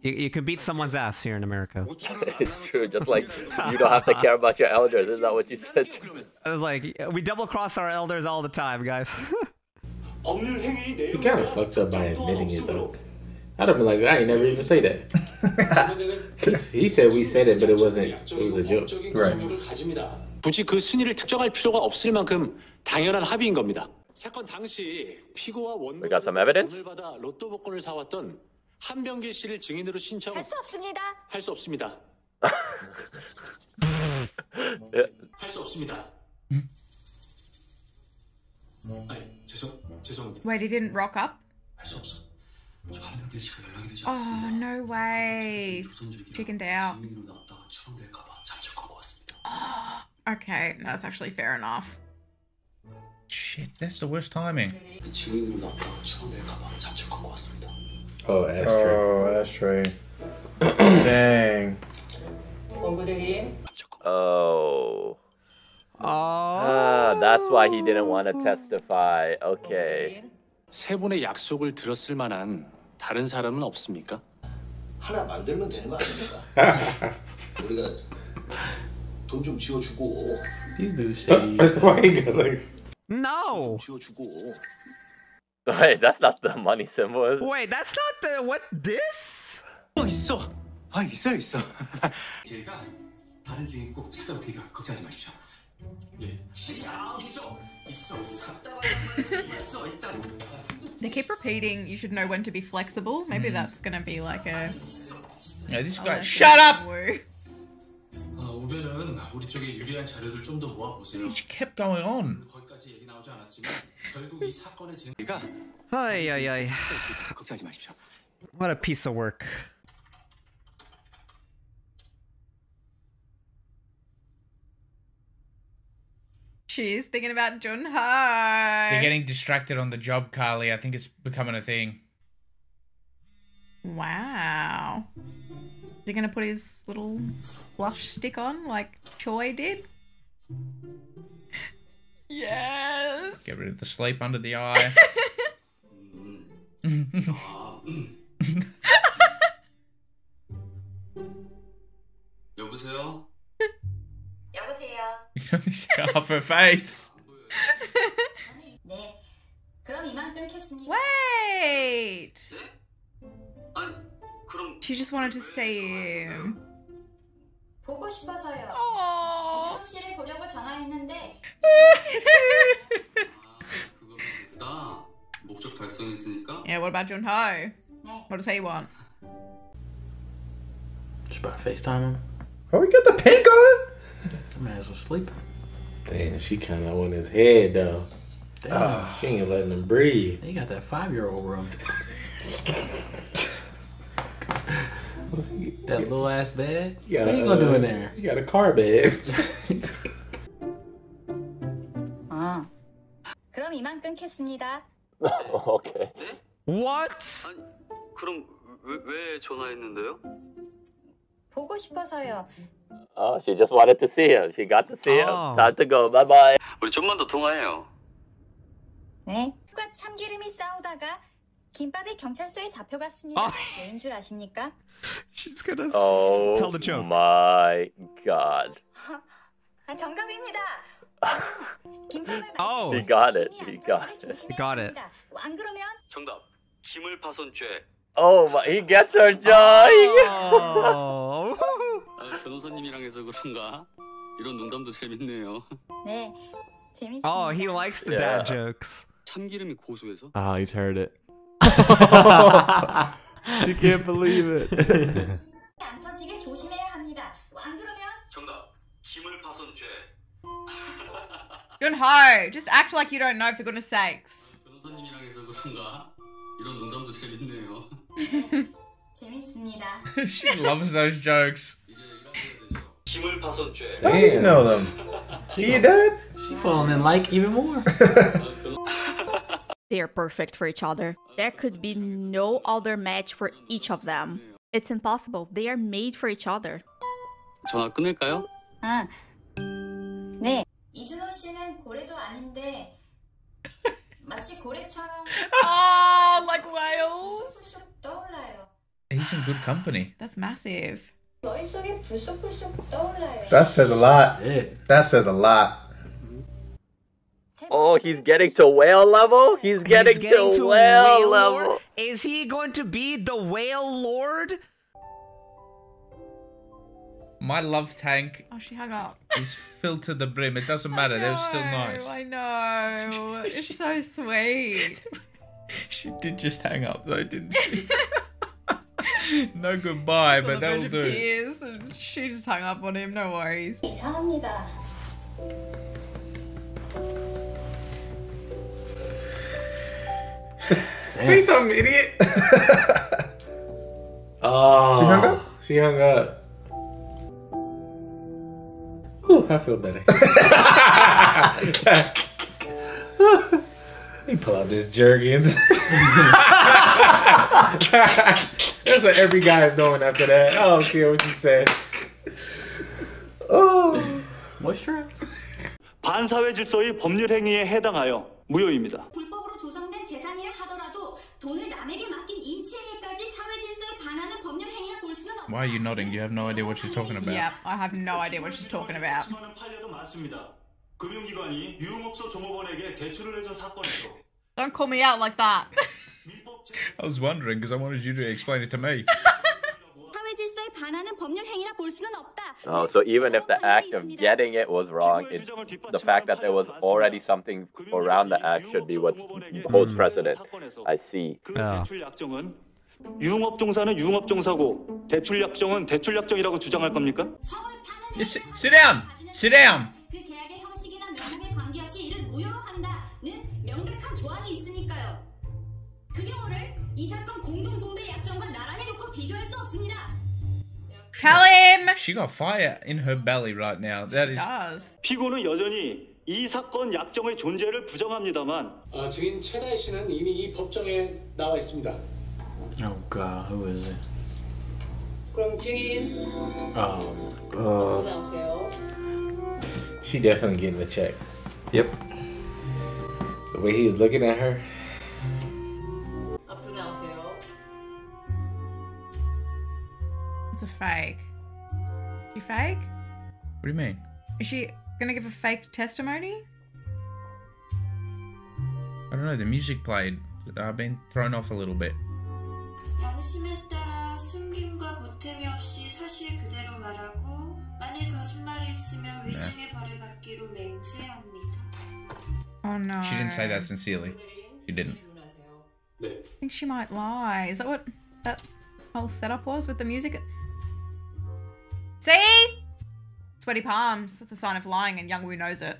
Speaker 4: You, you can beat someone's ass here in America.
Speaker 5: it's true. Just like you don't have to care about your elders. Is that what you said?
Speaker 4: I was like, we double cross our elders all the time, guys.
Speaker 11: He kind of fucked up by admitting it though. I'd have been like, I ain't never even say that. he, he said we said it, but it wasn't. It was a joke.
Speaker 20: 굳이 그 순위를 특정할 필요가 없을 만큼 당연한 합의인 겁니다. 사건 당시 피고와
Speaker 5: We got some evidence?
Speaker 20: 원을 받아 로또 복권을 사왔던 한병길 씨를 증인으로 신청.
Speaker 12: 할 수 없습니다.
Speaker 20: 할 수 없습니다. 할 수 없습니다. 아니 죄송 죄송합니다.
Speaker 2: Wait, he didn't rock up?
Speaker 20: 할 수 없어.
Speaker 2: Oh,
Speaker 20: 않았습니다.
Speaker 2: no way. Chickened out.
Speaker 20: 증인으로 나왔다가 추방될까봐 잠적하고 왔습니다.
Speaker 2: Okay, that's actually fair enough.
Speaker 3: Shit, that's the worst timing.
Speaker 20: 증인으로 나왔다가 추방될까봐 잠적하고 왔습니다.
Speaker 11: Oh, ashtray.
Speaker 8: Oh, ashtray. Dang.
Speaker 5: Oh. Ah, that's why he didn't want to testify. Okay.
Speaker 20: 세 분의 약속을 들었을 만한 다른 사람은 없습니까?
Speaker 10: 하나 만들면 되는 거 아닙니까? 우리가 돈 좀 지어주고
Speaker 11: These dudes shady. That's why he got like.
Speaker 4: No.
Speaker 10: 지어주고
Speaker 5: Wait, that's not the money symbol.
Speaker 4: Wait, that's not the what this?
Speaker 20: 어 있어. 아 있어 있어. 제가 다른 증인 꼭 찾아올 테니까 걱정하지 마십시오. 예. 있어 있어 있어 있어 있다.
Speaker 2: They keep repeating you should know when to be flexible. Maybe mm. that's gonna be like a.
Speaker 3: Yeah, this guy. Shut up!
Speaker 2: Woo.
Speaker 3: Kept going on.
Speaker 20: Hi, hi, hi.
Speaker 4: What a piece of work.
Speaker 2: She's thinking about Jun Ho.
Speaker 3: They're getting distracted on the job, Carlie. I think it's becoming a thing.
Speaker 2: Wow. Is he gonna put his little blush stick on like Choi did? yes.
Speaker 3: Get rid of the sleep under the eye.
Speaker 20: 여보세요?
Speaker 12: 여보세요.
Speaker 3: you can only see half her face.
Speaker 9: 네. 그럼 이만 끊겠습니다.
Speaker 2: Wait.
Speaker 19: 아니 그럼
Speaker 2: She just wanted to see him.
Speaker 9: 보고 싶어서요.
Speaker 2: 어.
Speaker 9: 이준호 씨를 보려고 전화했는데
Speaker 19: 나 목적 달성했으니까
Speaker 2: Yeah, what about Jun Ho?
Speaker 9: 네.
Speaker 2: What does he want?
Speaker 11: Just about to FaceTime him.
Speaker 8: Oh, we got the pink on.
Speaker 11: Man's was sleeping. Damn, she kind of on his head though. Damn, she ain't letting him breathe. They got that five-year-old room. that little ass bed.
Speaker 8: You got
Speaker 11: what
Speaker 8: a,
Speaker 11: you gonna do in
Speaker 8: uh,
Speaker 11: there?
Speaker 8: You got a car bed.
Speaker 9: 아. 그럼 이만 끊겠습니다.
Speaker 5: okay.
Speaker 4: What?
Speaker 19: 아니 그럼 왜, 왜 전화했는데요?
Speaker 9: 보고 싶어서요.
Speaker 5: Oh, she just wanted to see him. She got to see
Speaker 19: Oh.
Speaker 5: him. Time to go. Bye bye.
Speaker 19: 우리 좀만 더 통화해요.
Speaker 9: 네. 과 참기름이 싸우다가 김밥이 경찰서에 잡혀갔습니다. 왜인 줄 아십니까?
Speaker 4: She's gonna
Speaker 5: Oh
Speaker 4: tell the joke.
Speaker 5: my god.
Speaker 9: 아, 정답입니다. 김밥을
Speaker 4: Oh.
Speaker 5: He got it. He got it.
Speaker 4: He got it.
Speaker 9: 안 그러면
Speaker 19: 정답. 기물파손죄.
Speaker 5: Oh my, he gets her joy.
Speaker 4: Oh.
Speaker 19: 아, 변호사님이랑 해서 그런가? 이런 농담도 재밌네요.
Speaker 9: 네. 재밌습니다.
Speaker 4: Oh, he likes the dad jokes.
Speaker 19: 참기름이 고소해서?
Speaker 13: Oh, he's heard it. she can't believe it.
Speaker 9: 안 터지게 조심해야 합니다. 안 그러면
Speaker 19: 정답. 기물파손죄.
Speaker 2: Jun Ho, just act like you don't know for goodness sakes.
Speaker 19: 변호사님이랑 해서 그런가? 이런 농담도 재밌네요.
Speaker 9: 재밌습니다.
Speaker 3: she loves those jokes.
Speaker 19: 기물파손죄.
Speaker 8: How do you know them? She your dad?
Speaker 11: She falling in like even more.
Speaker 14: They're perfect for each other. There could be no other match for each of them. It's impossible. They are made for each other.
Speaker 19: 전화 끊을까요?
Speaker 9: 아. 네. 이준호 이준호 씨는 고래도 아닌데 마치 고래처럼
Speaker 2: Oh, like whales.
Speaker 9: 쑥쑥 떠올라요.
Speaker 3: He's in good company.
Speaker 2: That's massive.
Speaker 9: 머릿속에 불쑥불쑥 떠올라요.
Speaker 8: That says a lot. That says a lot.
Speaker 5: Oh, he's getting to whale level? He's getting,
Speaker 4: He's getting
Speaker 5: to,
Speaker 4: to
Speaker 5: whale,
Speaker 4: whale
Speaker 5: level.
Speaker 4: lord? Is he going to be the whale lord?
Speaker 3: My love tank
Speaker 2: Oh, she hung up.
Speaker 3: is filled to the brim. It doesn't matter. They're still nice.
Speaker 2: I know. It's so sweet.
Speaker 3: She did just hang up though, didn't she? no goodbye,
Speaker 2: It's on
Speaker 3: but
Speaker 2: the
Speaker 3: that'll
Speaker 2: verge of
Speaker 3: do.
Speaker 2: tears, and she just hung up on him. No worries.
Speaker 9: 이상합니다.
Speaker 11: Say something, idiot. oh,
Speaker 8: She hung up?
Speaker 11: She hung up. Whew, I feel better. he pull out this Jergens. That's what every guy is doing after that. I don't care what you say.
Speaker 8: Oh.
Speaker 11: Moisturize.
Speaker 21: 반사회 질서의 법률 행위에 해당하여 무효입니다.
Speaker 9: 불법으로 조성된 재산이라 하더라도 돈을 남에게 맡긴 임치행
Speaker 3: why are you nodding? You have no idea what she's talking about.
Speaker 2: Yeah, I have no idea what she's talking about. Don't call me out like that.
Speaker 3: I was wondering because I wanted you to explain it to me.
Speaker 5: Oh, so even if the act of getting it was wrong, it, the fact that there was already something around the act should be what holds precedent. I see.
Speaker 21: Yeah. 대출 약정은 유흥업 종사는 유흥업 종사고 대출 약정은 대출 약정이라고 주장할 겁니까?
Speaker 3: Sit down. Sit down.
Speaker 9: 그 계약의 형식이나 명목에 관계없이 이를 무효로 한다는 명백한 조항이 있으니까요. 그 경우를 이 사건 공동 분배 약정과 나란히 놓고 비교할 수 없습니다.
Speaker 2: Tell him.
Speaker 3: She got fire in her belly right now. That is.
Speaker 2: Does.
Speaker 21: 피고는 여전히 이 사건 약정의 존재를 부정합니다만
Speaker 20: 어, 증인 최다희 씨는 이미 이 법정에 나와 있습니다.
Speaker 11: Oh God, who is it?
Speaker 12: 그럼 증인
Speaker 11: Oh, uh,
Speaker 12: 나오세요.
Speaker 11: she definitely getting the check.
Speaker 15: Yep.
Speaker 11: The way he was looking at her.
Speaker 12: 앞으로 나오세요.
Speaker 2: It's a fake. She fake?
Speaker 3: What do you mean?
Speaker 2: Is she gonna give a fake testimony?
Speaker 3: I don't know. The music played. I've been thrown off a little bit.
Speaker 9: 양심에 따라 숨김과 보탬이 없이 사실 그대로 말하고 만일 거짓말이 있으면 위증의 벌을 받기로 맹세합니다.
Speaker 2: Oh no.
Speaker 3: She didn't say that sincerely. She didn't.
Speaker 2: I think she might lie. Is that what that whole setup was with the music? See? Sweaty palms. That's a sign of lying, and Young Woo knows it.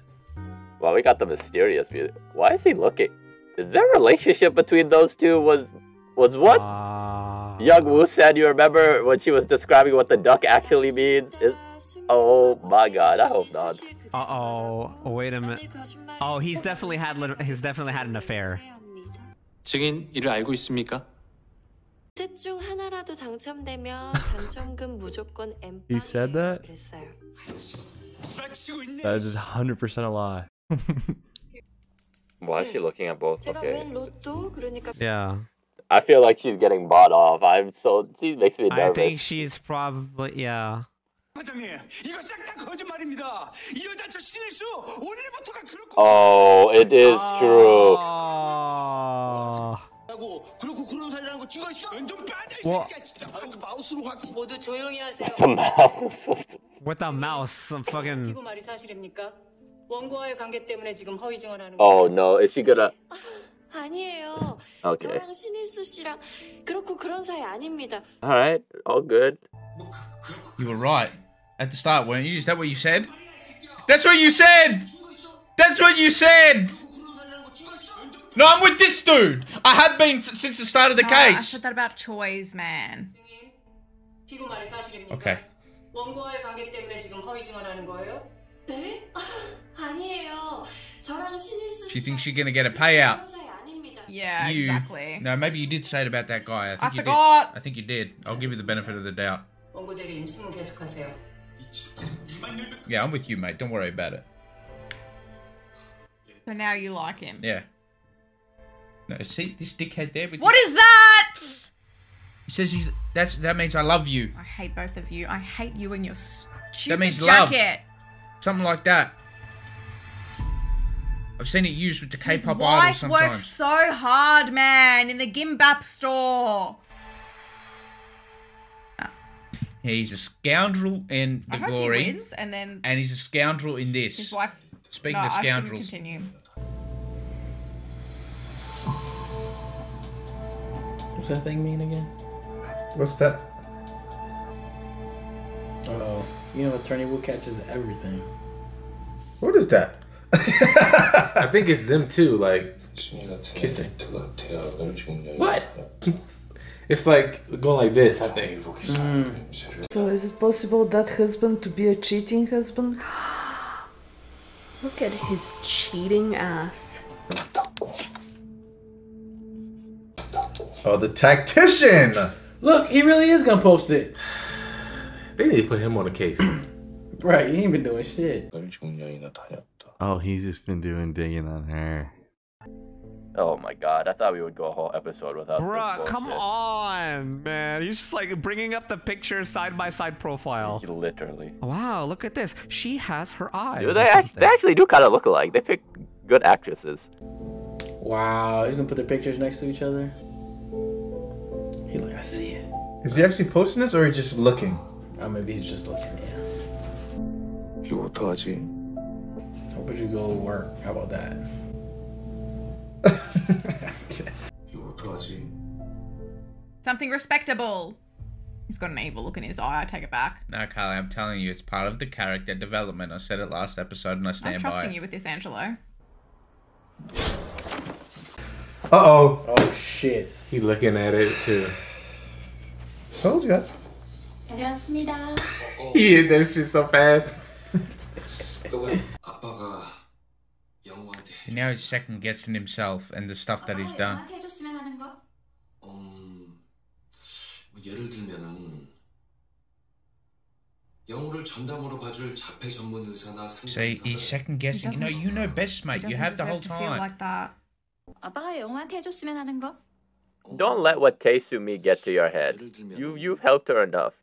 Speaker 5: Well, we got the mysterious music. Why is he looking? Is there a relationship between those two? Was was what Young Woo said? You remember when she was describing what the duck actually means? Is oh my god, I hope not.
Speaker 4: Uh oh. Wait a minute. Oh, he's definitely had lit- he's definitely had an affair.
Speaker 20: 증인 이를 알고 있습니까?
Speaker 16: 셋 중 하나라도 당첨되면 당첨금 무조건 엠
Speaker 15: He said that?
Speaker 16: 그랬어요.
Speaker 15: That is 100% a lie.
Speaker 5: Why is she looking at both?
Speaker 16: 제가
Speaker 5: Okay.
Speaker 16: 웬 로또 그러니까
Speaker 4: Yeah.
Speaker 5: I feel like she's getting bought off. I'm so she makes me nervous.
Speaker 4: I think she's probably yeah.
Speaker 5: Oh, it is true. Oh. What?
Speaker 4: With the mouse. Some fucking.
Speaker 5: Oh no, is she gonna?
Speaker 16: 아니에요.
Speaker 5: Okay.
Speaker 16: 저랑 신일수 씨랑 그렇고 그런 사이 아닙니다.
Speaker 5: All right, all good.
Speaker 3: You were right at the start, weren't you? Is that what you said? That's what you said. That's what you said. No, I'm with this dude. I have been f- since the start of the
Speaker 2: No, I
Speaker 3: case.
Speaker 2: said that about Choi's man.
Speaker 12: 피고 말이 사실입니까?
Speaker 3: Okay.
Speaker 12: 원고와의 관계 때문에 지금 허위 증언하는 거예요?
Speaker 16: 네? 아니에요. 저랑 신일수
Speaker 3: She
Speaker 16: 씨
Speaker 3: thinks she's gonna get a payout.
Speaker 2: Yeah,
Speaker 3: you,
Speaker 2: exactly.
Speaker 3: No, maybe you did say it about that guy. I, think I you
Speaker 2: forgot.
Speaker 3: Did. I think you did. I'll give you the benefit of the doubt. Yeah, I'm with you, mate. Don't worry about it.
Speaker 2: So now you like him.
Speaker 3: Yeah. No, see this dickhead there. With
Speaker 2: that?
Speaker 3: He says he's. That's that means I love you.
Speaker 2: I hate both of you. I hate you and your stupid
Speaker 3: that means
Speaker 2: jacket. Love.
Speaker 3: Something like that. I've seen it used with the K-pop
Speaker 2: wife
Speaker 3: idols
Speaker 2: works so hard, man, in the Gimbap store.
Speaker 3: He's a scoundrel in
Speaker 2: I
Speaker 3: the
Speaker 2: hope
Speaker 3: glory,
Speaker 2: he wins, and then
Speaker 3: and he's a scoundrel in this.
Speaker 2: his wife.
Speaker 3: Speaking
Speaker 2: no,
Speaker 3: of scoundrels,
Speaker 2: continue.
Speaker 11: What's that thing mean again?
Speaker 8: What's that?
Speaker 11: Oh, you know, Attorney Wu catches everything.
Speaker 8: What is that?
Speaker 7: I think it's them too, like kissing. What? It's like going like this. I think. Mm.
Speaker 22: So is it possible that husband to be a cheating husband?
Speaker 23: Look at his cheating ass.
Speaker 8: Oh, the tactician.
Speaker 11: Look, he really is gonna post it.
Speaker 7: They need to put him on a case.
Speaker 11: Right, he ain't been doing shit.
Speaker 15: Oh, he's just been doing digging on her.
Speaker 5: Oh my god, I thought we would go a whole episode without
Speaker 4: Bruh,
Speaker 5: this
Speaker 4: come on, man. He's just like bringing up the picture side by side profile.
Speaker 5: Literally.
Speaker 4: Wow, look at this. She has her eyes.
Speaker 5: Dude, they, act- they actually do kind of look alike. They pick good actresses.
Speaker 11: Wow, he's gonna put their pictures next to each other. He like, I see it.
Speaker 8: Is he actually posting this or just looking?
Speaker 11: Oh, maybe he's just looking. Yeah would you go to work? How about that?
Speaker 2: Something respectable. He's got an evil look in his eye. I take it back.
Speaker 3: No, Carlie, I'm telling you, it's part of the character development. I said it last episode, and I stand by.
Speaker 2: I'm trusting
Speaker 3: by.
Speaker 2: you with this, Angelo.
Speaker 8: Uh oh.
Speaker 11: Oh shit.
Speaker 7: He looking at it too.
Speaker 8: Told you.
Speaker 7: he hit that shit so fast.
Speaker 3: And now he's second guessing himself and the stuff that he's done.
Speaker 9: 영한테 해줬으면 하는 거?
Speaker 24: 뭐 예를 들면은 영우를 전담으로 봐줄 자폐 전문 의사나
Speaker 3: See, he's second guessing. You know, you know best, mate. You
Speaker 2: Doesn't
Speaker 3: have the whole
Speaker 2: deserve to feel
Speaker 3: time.
Speaker 2: like that.
Speaker 9: 아빠가 영한테 해줬으면 하는 거?
Speaker 5: Don't let what Taesumi get to your head. You you've helped her enough.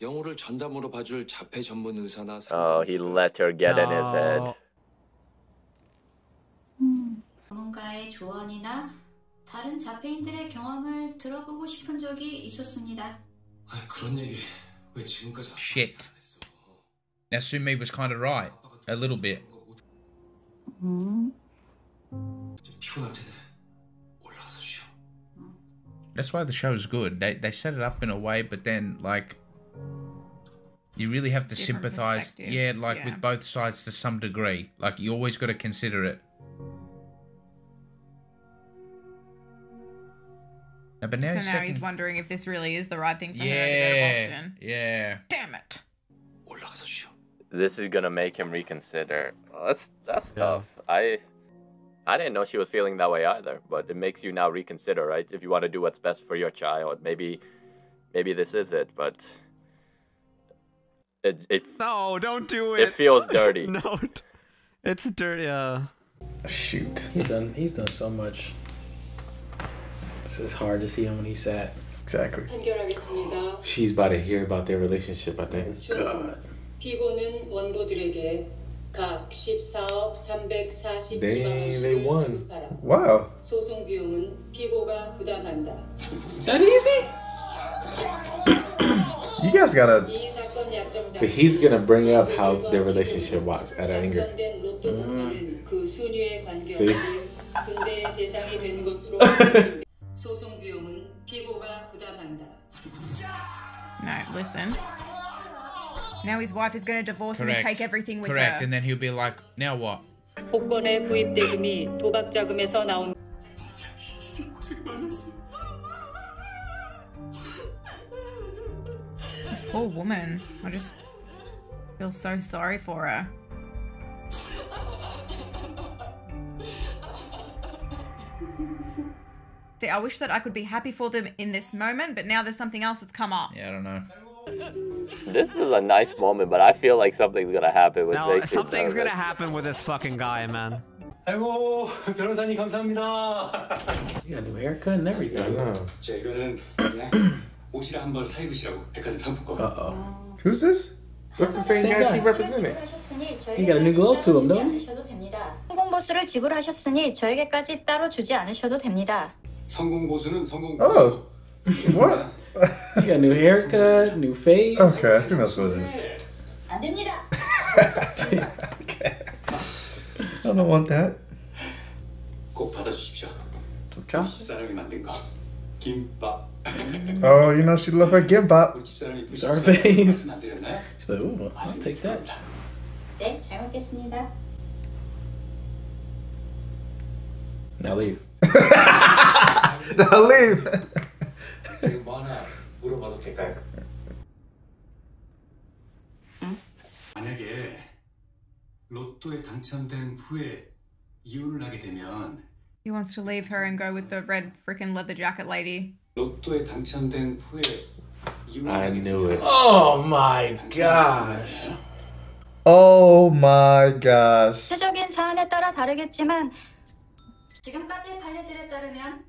Speaker 24: 영우를 전담으로 봐줄 자폐 전문 의사나
Speaker 5: Oh, he let her get in his head.
Speaker 9: 전문가의 조언이나 다른 자폐인들의 경험을 들어보고 싶은 적이 있었습니다.
Speaker 24: 아 그런 얘기 왜 지금까지 안
Speaker 3: Shit. Now, Sumi was kind of right. A little bit.
Speaker 24: 피곤할 텐데 올라가서 쉬어.
Speaker 3: That's why the show's good. They they set it up in a way, but then like You really have to
Speaker 2: Different
Speaker 3: sympathize, yeah, like
Speaker 2: yeah.
Speaker 3: with both sides to some degree. Like you always got to consider it. Now, but now,
Speaker 2: so
Speaker 3: he's,
Speaker 2: now
Speaker 3: second...
Speaker 2: he's wondering if this really is the right thing for yeah, her to go to Boston.
Speaker 3: Yeah.
Speaker 2: Damn it.
Speaker 5: This is gonna make him reconsider. Well, that's that's yeah. tough. I I didn't know she was feeling that way either, but it makes you now reconsider, right? If you want to do what's best for your child, maybe maybe this is it, but it it
Speaker 4: No, don't do it.
Speaker 5: it feels dirty.
Speaker 4: no, it's dirty. Uh,
Speaker 8: Shoot.
Speaker 11: He's done. He's done so much. It's, it's hard to see him when he's sad.
Speaker 8: Exactly.
Speaker 7: Oh, She's about to hear about their relationship. I think.
Speaker 11: God.
Speaker 12: 피고는 원고들에게 각 14억 342만
Speaker 7: They they
Speaker 12: 원씩을
Speaker 7: won.
Speaker 12: 지급하라.
Speaker 8: Wow.
Speaker 12: 소송 비용은 피고가 부담한다.
Speaker 11: That easy?
Speaker 8: You guys gotta.
Speaker 12: 이 사건 약정
Speaker 7: But he's gonna bring up how their relationship was at anger.
Speaker 12: 약정된 로또 복권은 그 순위에
Speaker 7: See?
Speaker 12: 관계없이 분배의 대상이 된 것으로 확인돼 소송 비용은 피고가 부담한다.
Speaker 2: No, listen. Now his wife is going to divorce him
Speaker 3: Correct.
Speaker 2: and take everything with
Speaker 3: Correct.
Speaker 2: her.
Speaker 3: And then he'll be like, now what?
Speaker 12: 복권의 구입 대금이 도박 자금에서 나온
Speaker 2: This poor woman. I just feel so sorry for her. See, I wish that I could be happy for them in this moment, but now there's something else that's come up.
Speaker 3: Yeah, I don't know.
Speaker 5: This is a nice moment, but I feel like something's gonna happen, which
Speaker 4: Now,
Speaker 5: makes me
Speaker 4: something's gonna
Speaker 5: nervous.
Speaker 4: happen with this fucking guy, man.
Speaker 20: 아이고 변호사님 감사합니다.
Speaker 11: You got a new haircut and everything.
Speaker 10: 자 이 거는 그냥 옷이랑 한번 사 입으시라고 백화점 상품권.
Speaker 11: Uh oh.
Speaker 8: Who's this?
Speaker 11: What's the same guy she represented?
Speaker 9: 지불하셨으니
Speaker 11: He got a new glow to him,
Speaker 9: 주지
Speaker 11: don't he?
Speaker 9: 않으셔도 됩니다. 성공 보수를 지불하셨으니 저에게까지 따로 주지 않으셔도 됩니다.
Speaker 10: 성공 보수는 성공
Speaker 8: Oh. What?
Speaker 11: She got a new haircut, new face.
Speaker 8: Okay, I think that's what it is.
Speaker 9: 안 됩니다.
Speaker 8: I don't want that.
Speaker 10: 꼭 받아주십시오.
Speaker 11: 좋죠?
Speaker 10: 집사람이 만든 거 김밥.
Speaker 8: Oh, you know she love her gimbap.
Speaker 10: 우리 집사람이
Speaker 11: It's our face.
Speaker 10: 안 드렸나요?
Speaker 11: She's like, ooh, I'll take that.
Speaker 9: 네, 잘 먹겠습니다.
Speaker 11: Now leave.
Speaker 8: Now leave.
Speaker 10: 지금 뭐 하나 물어봐도 될까요? 만약에 로또에 당첨된 후에 이혼을 하게 되면
Speaker 2: He wants to leave her and go with the red freaking leather jacket lady.
Speaker 10: 로또에 당첨된 후에 이혼을
Speaker 11: I
Speaker 10: 하게
Speaker 11: knew
Speaker 10: 되면
Speaker 11: it. Oh my gosh.
Speaker 8: Oh my gosh.
Speaker 9: 구체적인 사안에 따라 다르겠지만 지금까지의 판례들에 따르면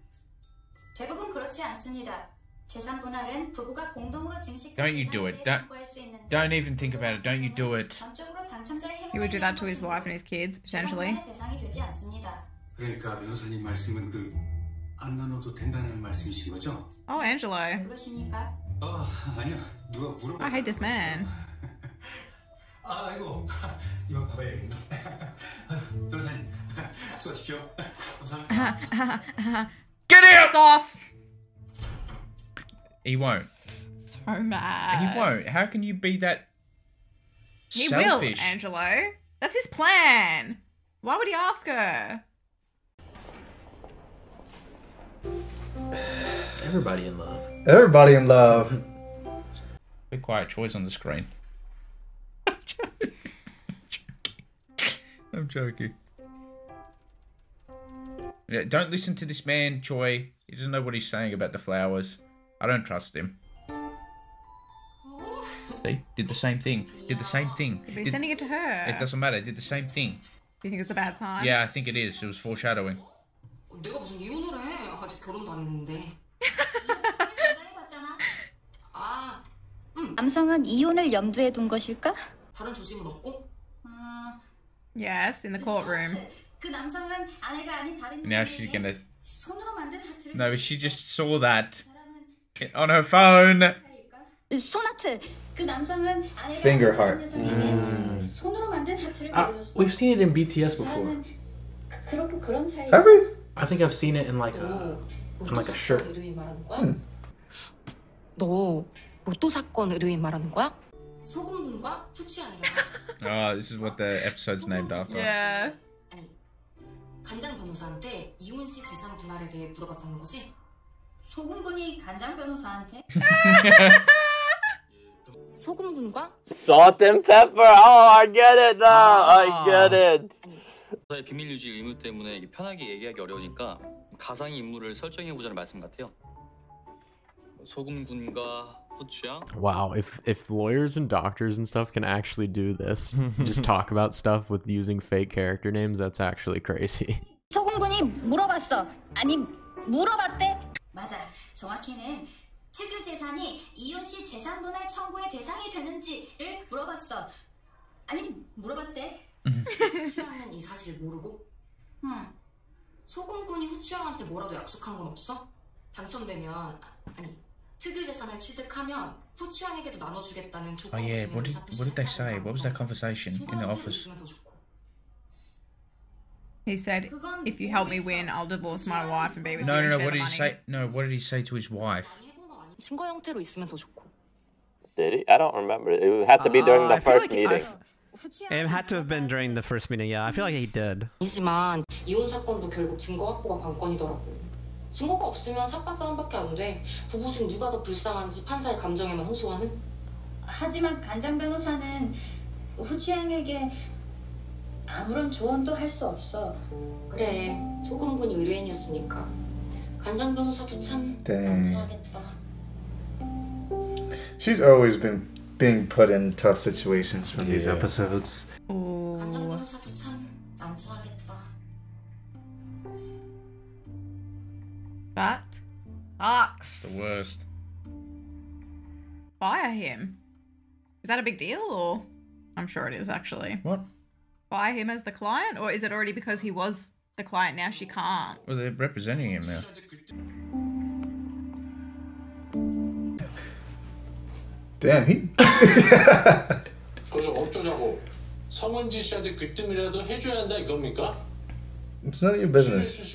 Speaker 9: 대부분 그렇지 않습니다. 재산 분할은 부부가 공동으로 증식된
Speaker 3: Don't you do it. Don't,
Speaker 9: 청구할 수 있는
Speaker 3: don't even think about it. Don't you do it.
Speaker 9: 전적으로 당첨자의
Speaker 2: He would do that to his wife and his kids, potentially.
Speaker 9: 재산 분할의 대상이 되지 않습니다.
Speaker 10: 그러니까 변호사님 말씀은 그 안 나눠도 된다는 말씀이신 거죠?
Speaker 2: Oh, Angelo.
Speaker 9: 그러시니까
Speaker 10: 아 아니요 누가 물어.
Speaker 2: I hate this man.
Speaker 10: 아, 아이고 이만 가봐야 되겠네. 변호사님 수고하십시오. 감사합니다.
Speaker 3: Get out!
Speaker 2: Piss off!
Speaker 3: He won't.
Speaker 2: So mad.
Speaker 3: he won't. How can you be that
Speaker 2: He
Speaker 3: selfish?
Speaker 2: will, Angelo. That's his plan. Why would he ask her?
Speaker 11: Everybody in love.
Speaker 8: Everybody in love.
Speaker 3: Be quiet. Troy's on the screen. I'm joking. Yeah, don't listen to this man, Choi. He doesn't know what he's saying about the flowers. I don't trust him. See? Did the same thing. Did the same thing.
Speaker 2: But he's
Speaker 3: Did-
Speaker 2: sending it to her.
Speaker 3: It doesn't matter. Did the same thing.
Speaker 2: Do you think it's a bad sign?
Speaker 3: Yeah, I think it is. It was foreshadowing.
Speaker 12: 내가 무슨 이혼을 해? 아직 결혼도 안 했는데. 아,
Speaker 9: 남성은 이혼을 염두에 둔 것일까?
Speaker 12: 다른 조짐은 없고?
Speaker 2: Yes, in the courtroom.
Speaker 9: 그 남성은 아내가 아닌 다른
Speaker 3: Now she's gonna.
Speaker 9: 손으로 만든 하트를
Speaker 3: No, she just saw that on her phone.
Speaker 9: 소나트. 그 남성은 아내가
Speaker 8: Finger
Speaker 9: 아닌
Speaker 8: heart.
Speaker 9: 다른 여성에게 손으로 만든 하트를
Speaker 11: I,
Speaker 9: 그려줬어.
Speaker 11: we've seen it in BTS before.
Speaker 9: 사람은 그- 그렇게 그런 사이.
Speaker 8: Have we?
Speaker 11: I think I've seen it in like a in like a shirt.
Speaker 12: 의뢰인 말하는 거야?
Speaker 8: Hmm.
Speaker 12: 너 로또 사건 의뢰인 말하는 거야? 소금군과 후추향이라고
Speaker 3: Oh, this is what the episode's named after.
Speaker 2: Yeah.
Speaker 12: 간장 변호사한테 이혼 시 재산 분할에 대해 물어봤다는 거지?
Speaker 9: 소금군이 간장 변호사한테
Speaker 12: 소금군과
Speaker 5: Salt and pepper. Oh, I get it now. I get it.
Speaker 25: 사의 비밀 유지 의무 때문에 이게 편하게 얘기하기 어려우니까 가상의 인물을 설정해 보자는 말씀 같아요. 소금군과 후추향
Speaker 13: Wow, if if lawyers and doctors and stuff can actually do this, just talk about stuff with using fake character names, that's actually crazy.
Speaker 9: 소금군이 물어봤어. 아니 물어봤대. 맞아. 정확히는 특유 재산이 이혼 시 재산 분할 청구의 대상이 되는지를 물어봤어. 아니 물어봤대.
Speaker 12: 후추향은 이 사실 모르고?
Speaker 9: 응.
Speaker 12: 소금군이 후추향한테 뭐라도 약속한 건 없어? 당첨되면 아니 특유 재산을 취득하면 후추향에게도 나눠주겠다는
Speaker 3: Oh
Speaker 12: 조건
Speaker 3: yeah,
Speaker 12: 중에
Speaker 3: what did what did they say? What was that conversation in the office?
Speaker 2: He said, if you help me win, I'll divorce my wife and be with
Speaker 3: No,
Speaker 2: you
Speaker 3: no, no.
Speaker 2: share
Speaker 3: What did he say? No, what did he say to his wife?
Speaker 12: 증거 형태로 있으면 더 좋고
Speaker 5: Did he? I don't remember. It had to be during
Speaker 4: Uh,
Speaker 5: the first
Speaker 4: like
Speaker 5: meeting.
Speaker 4: It had to have been during the first meeting. Yeah, I feel like he did.
Speaker 12: 이지만 이혼 사건도 결국 증거 확보가 관건이더라고 증거가 없으면 사건 싸움밖에 안 돼 부부 중 누가 더 불쌍한지 판사의 감정에만 호소하는
Speaker 9: 하지만 간장 변호사는 후추양에게 아무런 조언도 할 수 없어.
Speaker 12: 그래 소금군이 의뢰인이었으니까 간장 변호사도 참
Speaker 8: Dang.
Speaker 12: 난처하겠다
Speaker 8: She's always been being put in tough situations from
Speaker 11: yeah.
Speaker 18: these episodes. Ooh.
Speaker 2: That sucks.
Speaker 3: The worst.
Speaker 2: Fire him. Is that a big deal or I'm sure it is actually.
Speaker 3: What?
Speaker 2: Fire him as the client or is it already because he was the client now she can't?
Speaker 3: Well they're representing him now.
Speaker 8: Damn, he.
Speaker 20: 그래서 어쩌자고 성은지 씨한테 귀뜸이라도 해줘야 한다 이겁니까?
Speaker 8: It's none of your business.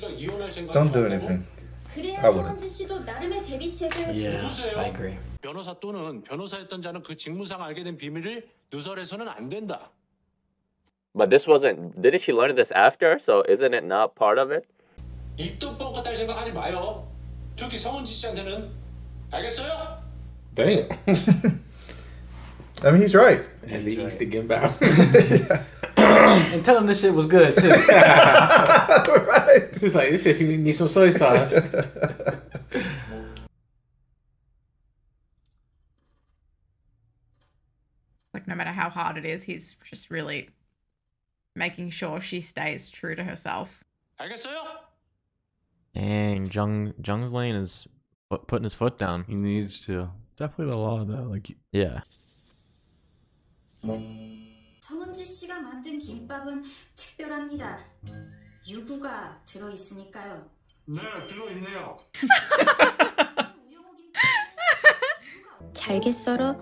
Speaker 8: Don't do anything.
Speaker 9: 그래야
Speaker 8: I wouldn't.
Speaker 9: 성은지 씨도 나름의 대비책을
Speaker 20: 누구세요?
Speaker 11: I agree.
Speaker 20: 변호사 또는 변호사였던 자는 그 직무상 알게 된 비밀을 누설해서는 안 된다.
Speaker 5: But this wasn't. Didn't she learn this after? So isn't it not part of it?
Speaker 20: 입도 뻥끗 할 생각하지 마요. 특히 성은지 씨한테는 알겠어요?
Speaker 11: Damn.
Speaker 8: I mean, he's right.
Speaker 11: As he East the bow, and tell him this shit was good too.
Speaker 8: right.
Speaker 11: It's like this shit. You need some soy sauce.
Speaker 2: like no matter how hard it is, he's just really making sure she stays true to herself.
Speaker 13: Dang, Jung Jung's Lane is putting his foot down.
Speaker 26: He needs to. Definitely the law, though. Like,
Speaker 13: Yeah.
Speaker 9: 성은지 씨가 만든 김밥은 특별합니다. 유부가 들어 있으니까요.
Speaker 20: 네, 들어 있네요.
Speaker 9: 잘게 썰어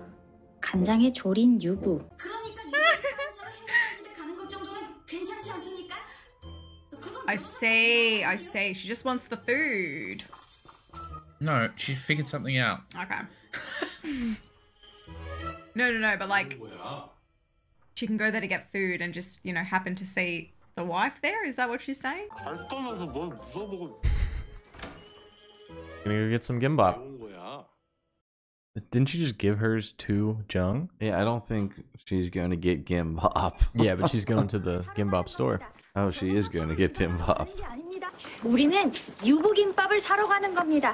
Speaker 9: 간장에 졸인 유부. 그러니까 집에 가는 것 정도는 괜찮지 않습니까?
Speaker 2: I see, I see. She just wants the food.
Speaker 3: No, she figured something out.
Speaker 2: Okay. no, no, no, but like she can go there to get food and just, you know, happen to see the wife there. Is that what she's saying?
Speaker 20: 잘 떠나서 뭘 무서워
Speaker 13: Gonna go get some gimbap.
Speaker 20: 거야.
Speaker 26: didn't you just give hers to Jung?
Speaker 27: Yeah, I don't think she's going to get Gimbap.
Speaker 13: Yeah, but she's going to the gimbap store.
Speaker 27: Oh, she is going to get Gimbap.
Speaker 9: 우리는 유부 김밥을 사러 가는 겁니다.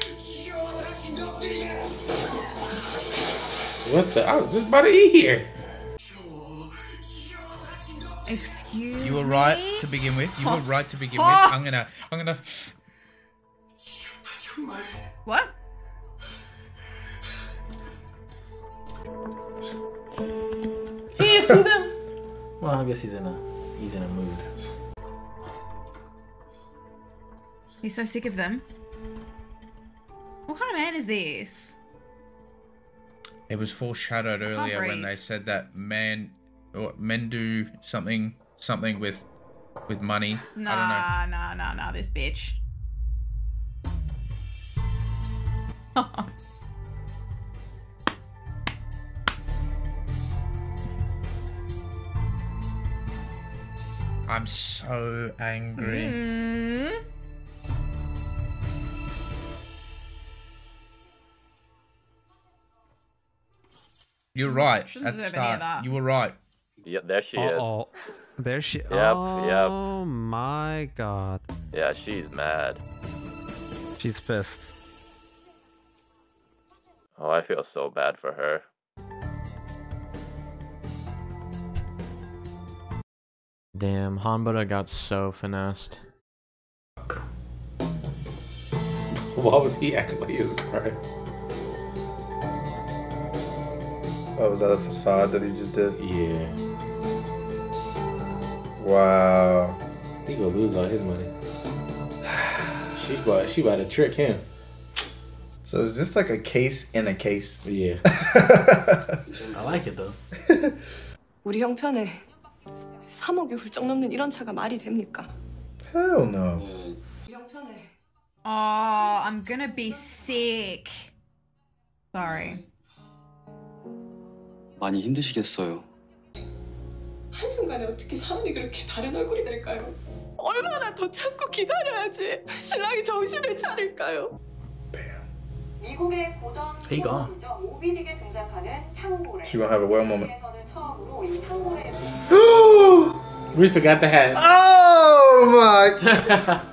Speaker 11: What the? I was just about to eat here.
Speaker 2: Excuse
Speaker 3: You were right
Speaker 2: me?
Speaker 3: to begin with. You were right to begin
Speaker 2: Oh.
Speaker 3: with. I'm gonna, I'm gonna.
Speaker 2: What?
Speaker 11: He didn't see them. Well, I guess he's in a he's in a mood.
Speaker 2: He's so sick of them. What kind of man is this?
Speaker 3: It was foreshadowed earlier when they said that man, or men do something, something with, with money. I don't know.
Speaker 2: Nah, nah, nah, nah, this bitch.
Speaker 3: I'm so angry.
Speaker 2: Mm.
Speaker 3: You're mm, right.
Speaker 2: Shouldn't
Speaker 3: At the
Speaker 2: deserve any of
Speaker 3: start,
Speaker 2: that.
Speaker 3: you were right.
Speaker 5: Yeah, there she
Speaker 4: Uh-oh. There she.
Speaker 5: Yep, yep.
Speaker 4: oh
Speaker 5: yep.
Speaker 4: my god.
Speaker 5: Yeah, she's mad.
Speaker 4: She's pissed.
Speaker 5: Oh, I feel so bad for her.
Speaker 13: Damn, Hanbara got so finessed.
Speaker 11: Why was he acting like he was crying?
Speaker 8: Oh, was that a facade that he just did?
Speaker 11: Yeah.
Speaker 8: Wow.
Speaker 11: He gonna lose all his money. She about she about to trick him.
Speaker 8: So is this like a case in a case?
Speaker 11: Yeah. I like it though.
Speaker 12: 우리 형편에 3억이 훌쩍 넘는 이런 차가 말이 됩니까?
Speaker 8: Hell no.
Speaker 12: 우리 형편에
Speaker 2: Oh, I'm gonna be sick. Sorry.
Speaker 25: 많이 힘드시겠어요.
Speaker 16: 한순간에 어떻게 사람이 그렇게 다른 얼굴이 될까요? 얼마나 더 참고 기다려야지 신랑이 정신을 차릴까요?
Speaker 28: 미국의 고전. 소설문저 모비딕에 등장하는 향고래.
Speaker 8: She gonna have a well moment.
Speaker 28: 처음으로 이 향고래의
Speaker 11: We forgot the hat.
Speaker 8: Oh my!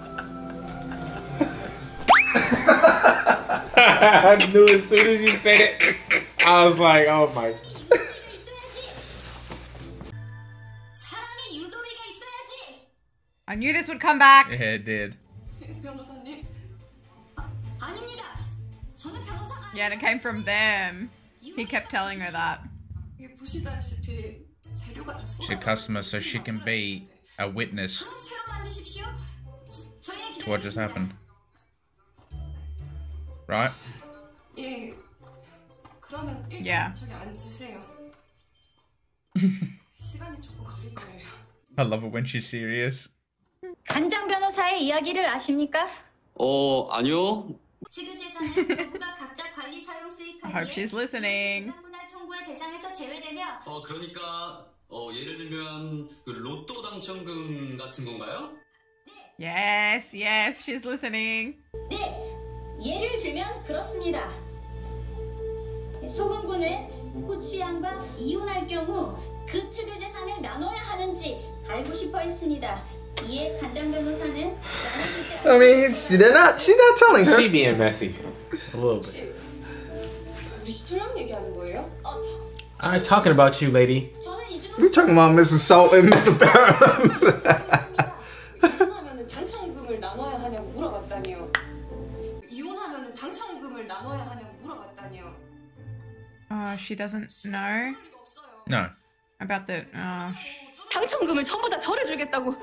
Speaker 11: I knew as soon as you said it, I was like, oh my.
Speaker 2: I knew this would come back.
Speaker 3: Yeah, it did.
Speaker 2: Yeah, and it came from them. He kept telling her that.
Speaker 3: To a customer, so she can be a witness to what just happened. Right?
Speaker 2: Yeah.
Speaker 3: I love it when she's serious.
Speaker 9: 간장 변호사의 이야기를 아십니까?
Speaker 25: 어 아니요.
Speaker 9: 특유 재산은 모두가 각자 관리 사용
Speaker 2: I
Speaker 9: 수익하기에
Speaker 2: she's listening.
Speaker 9: 분할 청구의 대상에서 제외되며
Speaker 25: 어 그러니까 어 예를 들면 그 로또 당첨금 같은 건가요?
Speaker 2: Yes, yes, she's listening.
Speaker 9: 네, 예를 들면 그렇습니다. 소금군은 호추양과 이혼할 경우 그 특유 재산을 나눠야 하는지 알고 싶어 했습니다.
Speaker 8: I mean, she, they're not. She's not telling her.
Speaker 11: She being messy, a little bit. I'm talking about you, lady.
Speaker 8: We're talking about Mrs. Salt and Mr. Barron.
Speaker 2: uh, she doesn't know.
Speaker 3: No.
Speaker 2: About the. Uh,
Speaker 16: 당첨금을 전부 다 저를 주겠다고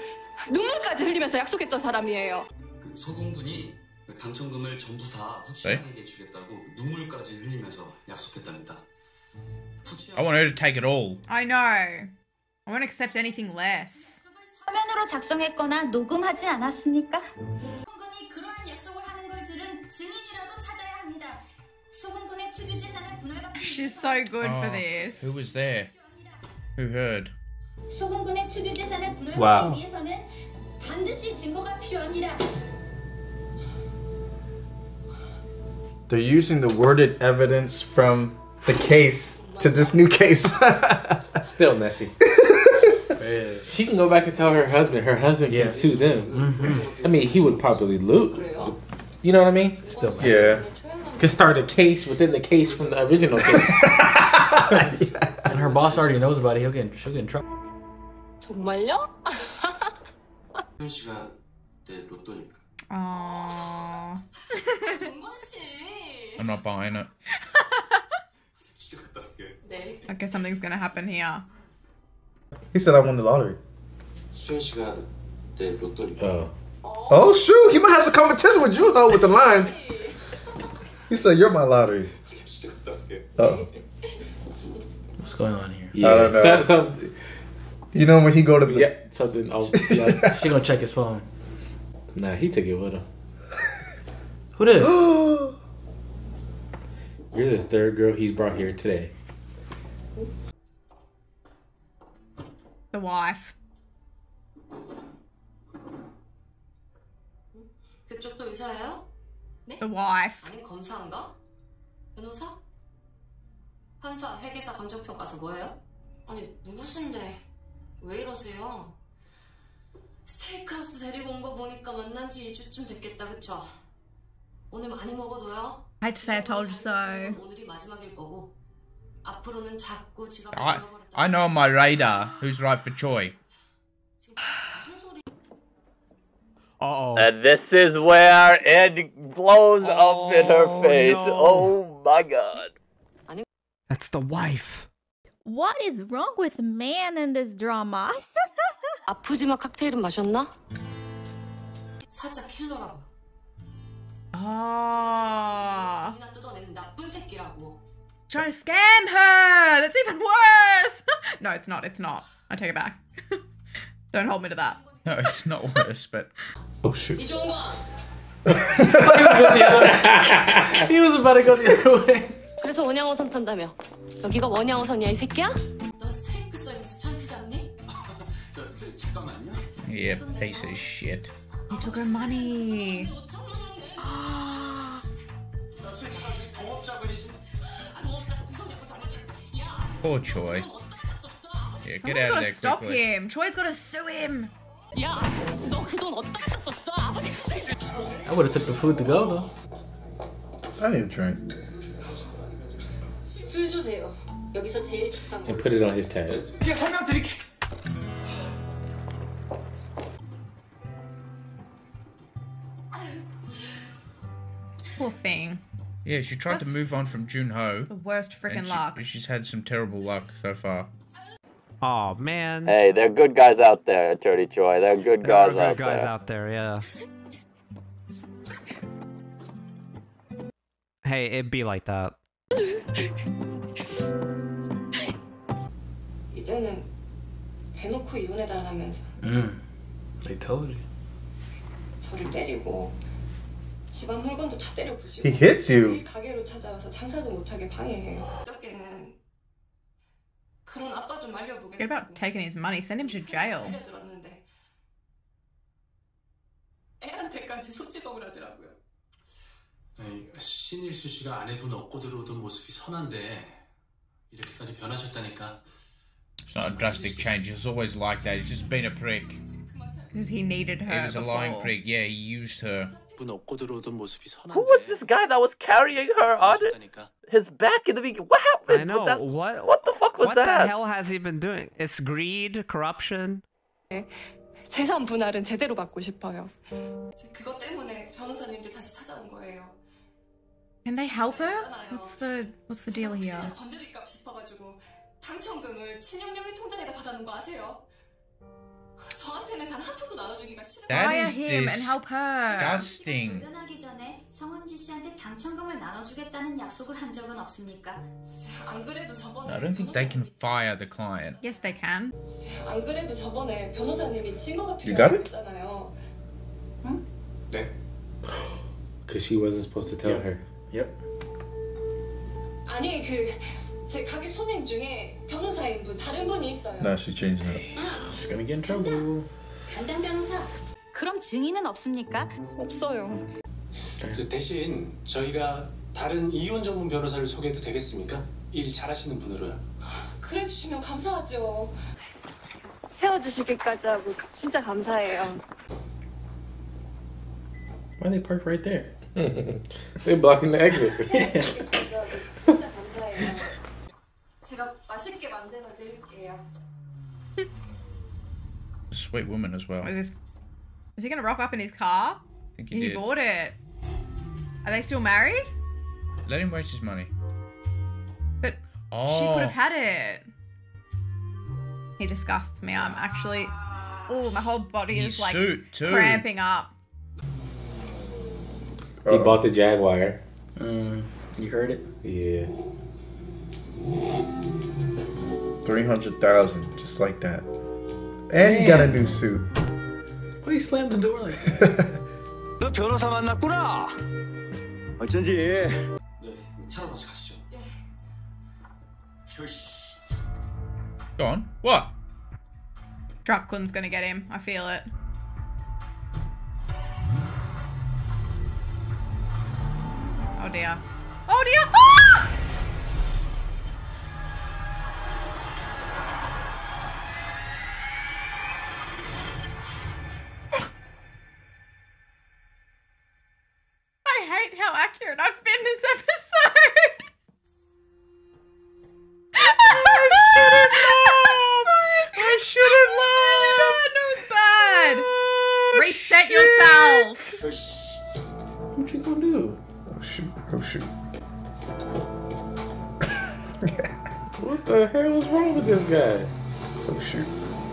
Speaker 16: 눈물까지 흘리면서 약속했던 사람이에요.
Speaker 25: 그 소금군이 그 당첨금을 전부 다 후추양에게 주겠다고 눈물까지 흘리면서 약속했답니다.
Speaker 3: I want her to take it all.
Speaker 2: I know. I won't accept anything less.
Speaker 9: 서면으로 작성했거나 녹음하지 않았습니까? 소금군이 그러한 약속을 하는 걸 들은 증인이라도 찾아야 합니다. 소금군의 특유 재산을 분할받기
Speaker 2: She's so good for
Speaker 3: Oh,
Speaker 2: this.
Speaker 3: Who was there? Who heard?
Speaker 9: 소금군의 특유 재산을 분할받기
Speaker 3: 와우.
Speaker 9: 위해서는 반드시 증거가 필요합니다.
Speaker 8: They're using the worded evidence from the case to this new case.
Speaker 11: Still messy. She can go back and tell her husband. Her husband can sue them. I mean, he would probably lose. You know what I mean? Still messy.
Speaker 8: Yeah.
Speaker 11: Could start a case within the case from the original case.
Speaker 7: And her boss already knows about it. He'll get she'll get in trouble.
Speaker 16: 정말요?
Speaker 25: 수현 씨가 내 로또니까.
Speaker 2: Oh.
Speaker 16: 정건 씨.
Speaker 3: I'm not buying it.
Speaker 16: 네.
Speaker 2: Okay, something's gonna happen here.
Speaker 8: he said I won the lottery.
Speaker 25: 수현 씨가 내 로또니까.
Speaker 8: Oh shoot, he might have some competition with you, huh, with the lines. He said you're my lottery. Oh.
Speaker 7: What's going on here?
Speaker 11: Yeah.
Speaker 8: I don't know.
Speaker 11: So, so,
Speaker 8: You know when he go to the
Speaker 11: yeah, something. Oh, yeah.
Speaker 7: She gonna check his phone.
Speaker 11: Nah, he took it with him.
Speaker 7: Who this?
Speaker 11: You're the third girl he's brought here today.
Speaker 2: The wife.
Speaker 16: 그쪽도 의사예요?
Speaker 2: The wife.
Speaker 16: 아니 검사인가? 변호사? 판사, 회계사, 감정평가사 뭐예요? 아니 누구신데 왜 이러세요? 스테이크하우스 데리고 온 거 보니까 만난 지 2주쯤 됐겠다 그쵸? 오늘 많이 먹어둬요
Speaker 2: I had to say I told you so.
Speaker 16: 오늘이 마지막일 거고 앞으로는 자꾸 지갑
Speaker 3: I I know on my radar who's right for Choi.
Speaker 4: Uh-oh.
Speaker 5: And this is where it blows up in her face. Oh my god.
Speaker 4: That's the wife.
Speaker 29: What is wrong with man in this drama?
Speaker 16: 아프지마 칵테일은 마셨나? 사자 킬러라고
Speaker 2: Oh.
Speaker 16: 돈이나 뜯어내는 나쁜 새끼라고
Speaker 2: Trying to scam her! That's even worse! no, it's not. It's not. I take it back. Don't hold me to that.
Speaker 3: No, it's not worse, but
Speaker 8: oh shoot.
Speaker 16: 이종관
Speaker 7: he was about to go the other way.
Speaker 16: 그래서 원양어선 탄다며. 여기가 원양어선이야, 이 새끼야?
Speaker 18: 너 스테이크 서비스 참치 잡니?
Speaker 10: 저, 저 잠깐만요.
Speaker 3: Yeah, piece of shit.
Speaker 2: He took her money.
Speaker 10: 술 잠깐 저기 동업자분이신
Speaker 3: Poor Choi. Yeah, get
Speaker 2: Someone's
Speaker 3: out of
Speaker 2: gotta
Speaker 3: there
Speaker 2: stop
Speaker 3: quickly.
Speaker 2: him. Choi's gotta sue him.
Speaker 16: 야, 너 그 돈 어디다 갖다 썼어? 아버지 쓰
Speaker 11: I would have took the food to go though.
Speaker 8: I need a drink.
Speaker 16: 술 주세요. 여기서 제일 비싼 거.
Speaker 11: And put it on his tab.
Speaker 10: 이게 설명드릴게.
Speaker 2: Poor thing.
Speaker 3: Yeah, she tried to
Speaker 2: That's-
Speaker 3: move on from Junho.
Speaker 2: The worst freaking
Speaker 3: and she-
Speaker 2: luck.
Speaker 3: She's had some terrible luck so far.
Speaker 4: Oh man.
Speaker 5: Hey, there are good guys out there, Attorney Choi. There are good
Speaker 4: There are
Speaker 5: guys
Speaker 4: good
Speaker 5: out
Speaker 4: guys
Speaker 5: there.
Speaker 4: out there, yeah. Hey, it be like that.
Speaker 16: 이제는 대놓고 이혼해달라면서
Speaker 11: Mm. They told you.
Speaker 16: 저를 때리고 집안 물건도 다 때려 부시고
Speaker 8: He hits you.
Speaker 16: 매일 가게로 찾아와서 장사도 못하게 방해해요. 어저께는 그런 아빠 좀
Speaker 2: Forget
Speaker 16: 말려보겠다고
Speaker 2: about taking his money. Send him to jail.
Speaker 16: 살려들었는데 애한테까지 속지겁을 하더라고요.
Speaker 25: 아니, 신일수 씨가 아내분 얻고 들어오던 모습이 선한데 이렇게까지 변하셨다니까
Speaker 3: It's not a drastic change. It's always like that. He's just been a prick.
Speaker 2: Because he needed her.
Speaker 3: He was a lying
Speaker 2: before.
Speaker 3: prick. Yeah, he used her.
Speaker 25: 분 얻고 들어오던 모습이 선한데
Speaker 5: Who was this guy that was carrying her on his back in the beginning? What happened?
Speaker 4: I know.
Speaker 5: with that?
Speaker 4: What
Speaker 5: What the fuck was
Speaker 4: what
Speaker 5: that?
Speaker 4: the hell has he been doing? It's greed, corruption.
Speaker 16: 재산 분할은 제대로 받고 싶어요. 그것 때문에 변호사님들 다시 찾아온 거예요.
Speaker 2: Can they help her? What's the What's the deal here?
Speaker 16: 혹시나 건드릴까 싶어가지고 당첨금을 친형명의 통장에다 받아놓은 거 아세요? 저한테는 단 한 푼도 나눠주기가 싫어요.
Speaker 3: That is
Speaker 2: him and help her.
Speaker 3: disgusting.
Speaker 9: 변하기 전에 성원지 씨한테 당첨금을 나눠주겠다는 약속을 한 적은 없습니까?
Speaker 16: 안 그래도 저번에
Speaker 3: I don't think they can fire the client.
Speaker 2: Yes, they can.
Speaker 16: 안 그래도 저번에 변호사님이 증거가 필요하다고? 했잖아요.
Speaker 10: 네.
Speaker 11: Cause she wasn't supposed to tell her.
Speaker 10: Yep.
Speaker 16: 아니 그 제 가게 손님 중에 변호사인 분 다른 분이 있어요.
Speaker 8: Now she's changing it.
Speaker 11: She's gonna get in trouble.
Speaker 16: 간장 변호사
Speaker 9: 그럼 증인은 없습니까?
Speaker 16: 없어요.
Speaker 10: 저 대신 저희가 다른 이혼 전문 변호사를 소개해도 되겠습니까? 일 잘하시는 분으로요.
Speaker 16: 그래 주시면 감사하죠. 헤어주시기까지 하고 진짜 감사해요.
Speaker 11: Why they park right there? they blocking the exit.
Speaker 16: 진짜 감사해요. 제가 맛있게 만들어 드릴게요.
Speaker 3: Sweet woman as well.
Speaker 2: Is this? Is he gonna rock up in his car?
Speaker 3: I think he
Speaker 2: He
Speaker 3: did.
Speaker 2: bought it. Are they still married?
Speaker 3: Let him waste his money.
Speaker 2: But
Speaker 3: Oh.
Speaker 2: she could have had it. He disgusts me. I'm actually. Oh, my whole body
Speaker 3: His
Speaker 2: is like
Speaker 3: suit, too.
Speaker 2: cramping up.
Speaker 11: He bought the Jaguar.
Speaker 7: Mm, you heard it?
Speaker 11: Yeah.
Speaker 8: Three hundred thousand, just like that. And he got a new suit.
Speaker 11: Why he slammed the door like that?
Speaker 20: 너 변호사 만났구나. 어쩐지.
Speaker 10: 네, 차로 다시 가시죠.
Speaker 3: Go on. What?
Speaker 2: Drapkun's gonna get him. I feel it. Oh dear. Oh dear! Ah!
Speaker 8: Shoot!
Speaker 11: What the hell is wrong with this guy?
Speaker 8: Oh shoot!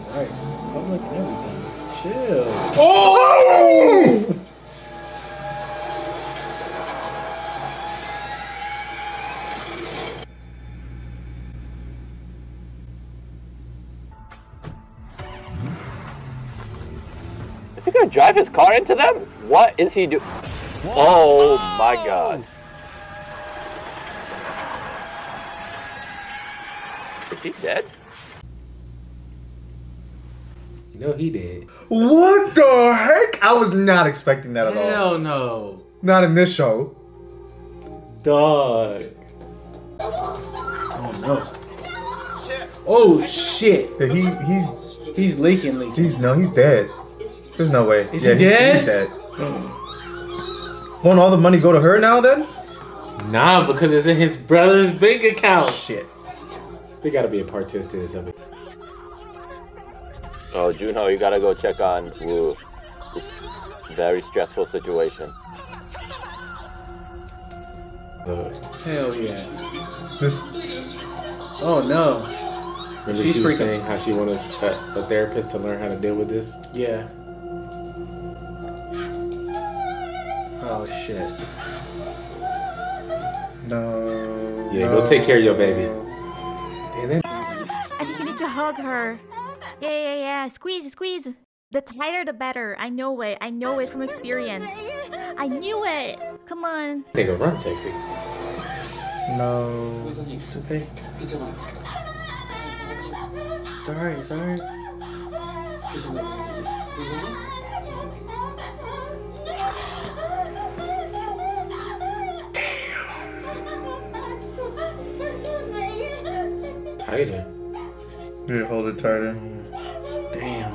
Speaker 11: Alright, public everything. Chill.
Speaker 8: Oh!
Speaker 5: Is he gonna drive his car into them? What is he doing? Oh my god. Is she dead?
Speaker 11: No, he did.
Speaker 8: What the heck? I was not expecting that at all.
Speaker 11: Hell no.
Speaker 8: Not in this show.
Speaker 11: Dog. Oh no. Oh shit.
Speaker 8: Yeah, he he's
Speaker 11: He's leaking, leaking.
Speaker 8: he's no he's dead. There's no way.
Speaker 11: Is
Speaker 8: yeah,
Speaker 11: he dead?
Speaker 8: he's dead. Won't all the money go to her now then?
Speaker 11: Nah, because it's in his brother's bank account.
Speaker 8: Shit.
Speaker 11: There gotta be a part two to this episode.
Speaker 5: Oh, Junho, you gotta go check on Wu. This very stressful situation.
Speaker 11: Hell yeah.
Speaker 8: This
Speaker 11: Oh no. Remember
Speaker 7: She's
Speaker 11: she was
Speaker 7: freaking-
Speaker 11: saying how she wanted a, a therapist to learn how to deal with this?
Speaker 7: Yeah. Oh shit.
Speaker 8: no.
Speaker 11: Yeah, go take care of your baby
Speaker 29: hug her. Yeah, yeah, yeah. Squeeze, squeeze. The tighter, the better. I know it. I know it from experience. I knew it. Come on.
Speaker 11: Take a run, sexy.
Speaker 8: No.
Speaker 11: It's okay. It's alright, it's alright. Damn. Tighter.
Speaker 8: Yeah, hold it tighter.
Speaker 11: Damn.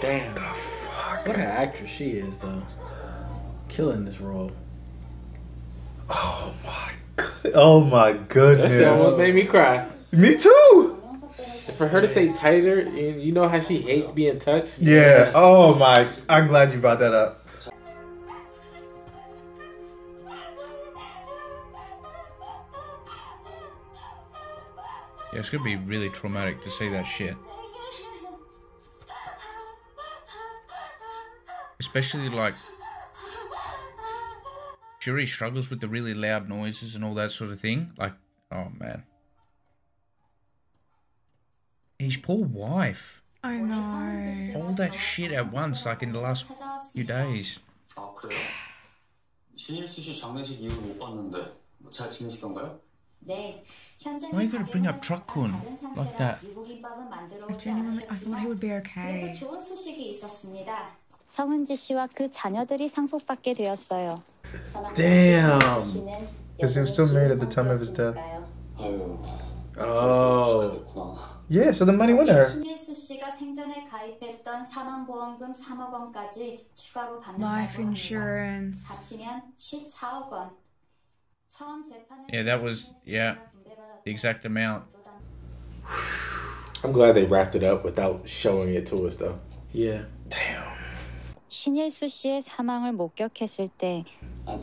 Speaker 11: Damn.
Speaker 7: What an actress she is, though. Killing this role.
Speaker 8: Oh my Oh my goodness.
Speaker 11: That shit almost made me cry.
Speaker 8: Me too.
Speaker 11: For her to say tighter, and you know how she hates being touched.
Speaker 8: Yeah. Oh my. I'm glad you brought that up.
Speaker 3: Yeah, it's gonna be really traumatic to see that shit. Especially like she already struggles with the really loud noises and all that sort of thing. Like, oh man. His poor wife.
Speaker 2: I know.
Speaker 3: All that shit at once, like in the last few days.
Speaker 25: 아 그래요? 신일수 씨 장례식 이후로 못 봤는데 뭐잘 지내시던가요?
Speaker 9: 네, 현재는
Speaker 3: Why you gotta bring up truck-kun
Speaker 9: 다른 상태라
Speaker 3: like that?
Speaker 9: 오지
Speaker 2: Genuinely, I thought he would be okay.
Speaker 9: 좋은 소식이 있었습니다.
Speaker 30: 성은지 씨와 그 자녀들이 상속받게 되었어요.
Speaker 8: Damn. Because he was still married at the time of his death.
Speaker 11: Oh.
Speaker 8: Yeah, so the money went to her.
Speaker 9: 신일수 씨가 생전에 가입했던 사망보험금 3억 원까지 추가로 받는다고
Speaker 2: Life
Speaker 9: 합니다.
Speaker 2: insurance.
Speaker 9: 합치면 14억 원. 처음 재판을
Speaker 3: Yeah, that was yeah, the exact amount.
Speaker 11: I'm glad they wrapped it up without showing it to us, though.
Speaker 7: Yeah.
Speaker 8: Damn.
Speaker 30: 신일수 씨의 사망을 목격했을 때
Speaker 25: 아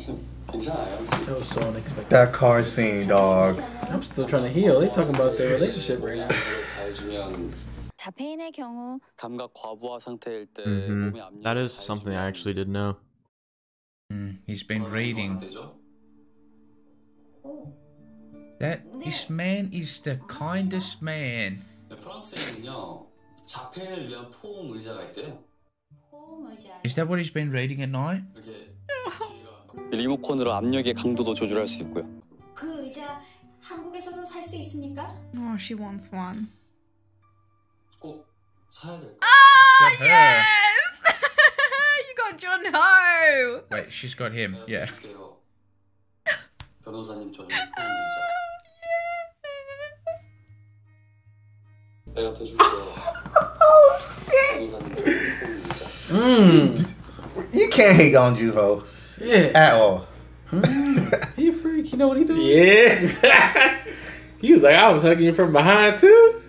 Speaker 25: 괜찮아요.
Speaker 7: That was so unexpected.
Speaker 8: That car scene, dog.
Speaker 7: I'm still trying to heal. They talking about their relationship right now.
Speaker 25: 가해주면
Speaker 30: 자폐인의 경우
Speaker 25: 감각 과부하 상태일 때
Speaker 13: hmm
Speaker 25: 몸에 압력을
Speaker 13: That is something I actually didn't know.
Speaker 3: Mm, he's been reading. That this man is the kindest man.
Speaker 25: 프랑스에는요 자폐를 위한 포옹 의자가 있대요.
Speaker 9: 포옹 의자.
Speaker 3: Is that what he's been reading at night?
Speaker 25: 이렇게 리모컨으로 압력의 강도도 조절할 수 있고요.
Speaker 9: 그 의자 한국에서도 있습니까?
Speaker 2: No, she wants one.
Speaker 25: 꼭 사야 될 거.
Speaker 2: Ah, yes! you got Junho.
Speaker 3: Wait, she's got him. Yeah.
Speaker 25: 줄게요. 변호사님 저는 포옹 의자. 내가 대줄게요. 변호사님 저는 포옹 의자.
Speaker 8: Mm. You can't hate on Juho
Speaker 7: Yeah.
Speaker 8: at all.
Speaker 7: He a freak. You know what he do?
Speaker 11: Yeah. he was like, I was hugging you from behind, too.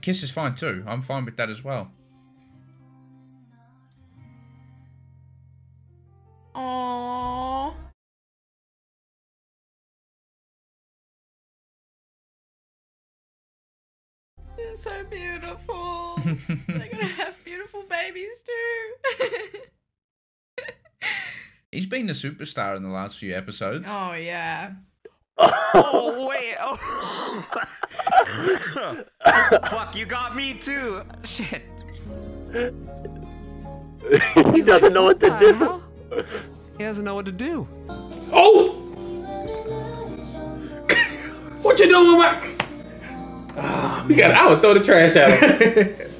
Speaker 3: Kiss is fine too. I'm fine with that as well.
Speaker 2: Aww. They're so beautiful. They're gonna have beautiful babies too.
Speaker 3: He's been a superstar in the last few episodes.
Speaker 2: oh yeah.
Speaker 4: Oh wait! Oh. Fuck! You got me too. Shit.
Speaker 5: he doesn't know what to do.
Speaker 4: He doesn't know what to do.
Speaker 11: Oh! what you doing, Mike? Ah, he got. I would throw the trash out.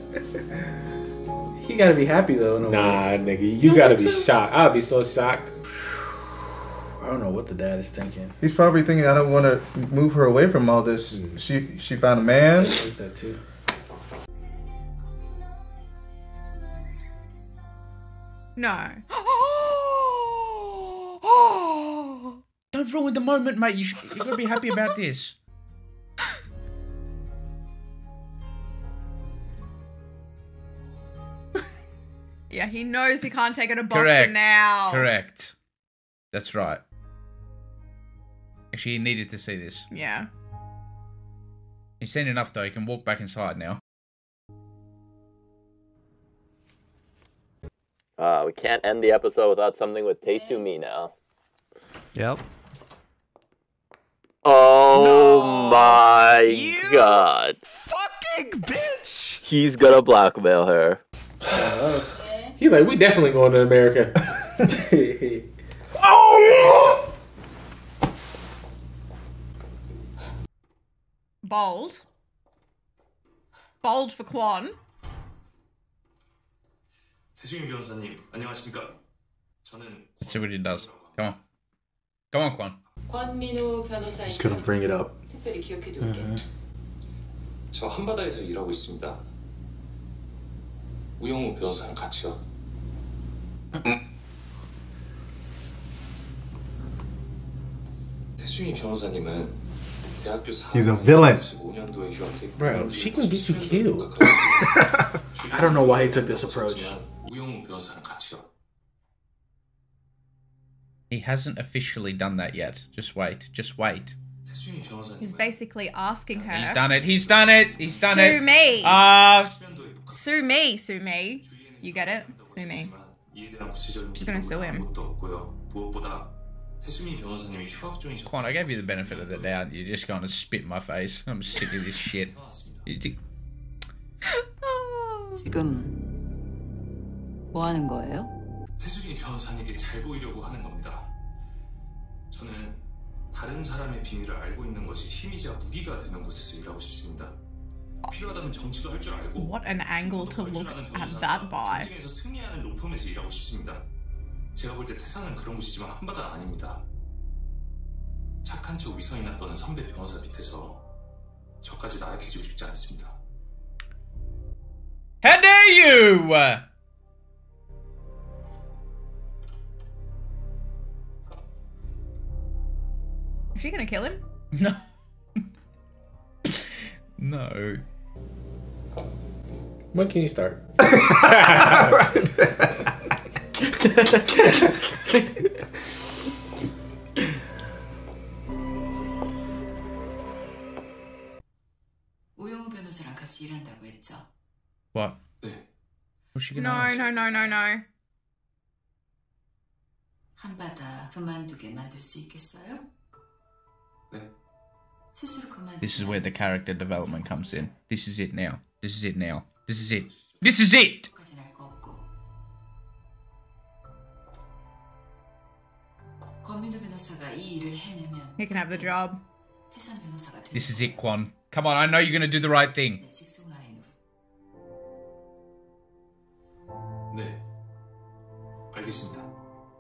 Speaker 31: He gotta be happy though. In a
Speaker 11: nah,
Speaker 31: way.
Speaker 11: nigga, you,
Speaker 31: don't
Speaker 11: gotta be
Speaker 31: so?
Speaker 11: shocked. I'd be so shocked.
Speaker 31: I don't know what the dad is thinking.
Speaker 8: He's probably thinking, I don't want to move her away from all this. She she found a man.
Speaker 31: I like that too.
Speaker 2: No.
Speaker 3: Don't ruin the moment, mate. You should, you gotta be happy about this.
Speaker 2: Yeah, he knows he can't take it to Boston
Speaker 3: Correct.
Speaker 2: now.
Speaker 3: Correct. That's right. Actually, he needed to see this.
Speaker 2: Yeah.
Speaker 3: He's seen enough though. He can walk back inside now.
Speaker 5: Uh, we can't end the episode without something with Taesumi now.
Speaker 4: Yep.
Speaker 5: Oh my god.
Speaker 4: Fucking bitch!
Speaker 5: He's gonna blackmail her.
Speaker 11: He's like, we definitely going to America.
Speaker 2: Bold. Bold for Quan.
Speaker 32: 태수민 변호사님 안녕하십니까? 저는
Speaker 3: Let's see what he does. Come on. Come on, Quan.
Speaker 33: 권민우 변호사님
Speaker 8: gonna bring it up.
Speaker 33: 특별히 기억해 둘게.
Speaker 10: 저 한바다에서 일하고 있습니다. 우영우 변호사랑 같이요. 태수미 변호사님은 대학교 4학년
Speaker 8: He's a villain.
Speaker 10: 95년도에 유학했고
Speaker 11: Bro, she gonna get you killed. I don't know why he took this approach.
Speaker 10: 우영우 변호사랑 같이요.
Speaker 3: He hasn't officially done that yet. Just wait. Just wait.
Speaker 10: 태수미 변호사님
Speaker 2: He's basically asking her.
Speaker 3: He's done it. He's done it. He's done
Speaker 2: Sue
Speaker 3: it.
Speaker 2: me.
Speaker 3: Uh,
Speaker 2: Sue me, sue me. You get it? Sue me.
Speaker 10: 이에 대한 구체적인
Speaker 2: She's gonna sue him.
Speaker 10: 아무것도 없고요. 무엇보다 태수미 변호사님이 휴학 중이셨
Speaker 3: Quan, I gave you the benefit of the doubt. You're just going to spit in my face. I'm sick of this shit. You di-
Speaker 33: 지금 뭐 하는 거예요?
Speaker 10: 태수빈 변호사님께 잘 보이려고 하는 겁니다. 저는 다른 사람의 비밀을 알고 있는 것이 힘이자 무기가 되는 곳에서 일하고 싶습니다. 필요하다면 정치도 할 줄 알고
Speaker 2: What an angle to look at that by.
Speaker 10: 전쟁에서 승리하는 로펌에서 일하고 싶습니다. 제가 볼 때 태산은 그런 곳이지만 한바다 아닙니다. 착한 척 위선이나 떠는 선배 변호사 밑에서 저까지 나약해지고 싶지 않습니다.
Speaker 3: How dare you?
Speaker 2: Is she gonna kill him?
Speaker 3: No. no.
Speaker 11: When can you start?
Speaker 33: 우영우 변호사랑 같이 일한다고 했죠.
Speaker 3: What?
Speaker 10: 네.
Speaker 3: What's she gonna
Speaker 2: No,
Speaker 3: ask?
Speaker 2: no, no, no, no.
Speaker 33: 한바다 그만두게 만들 수 있겠어요?
Speaker 3: This is where the character development comes in. This is it now. This is it now. This is it. This is it!
Speaker 2: He can have the job.
Speaker 3: This is it, Kwon. Come on, I know you're going to do the right thing.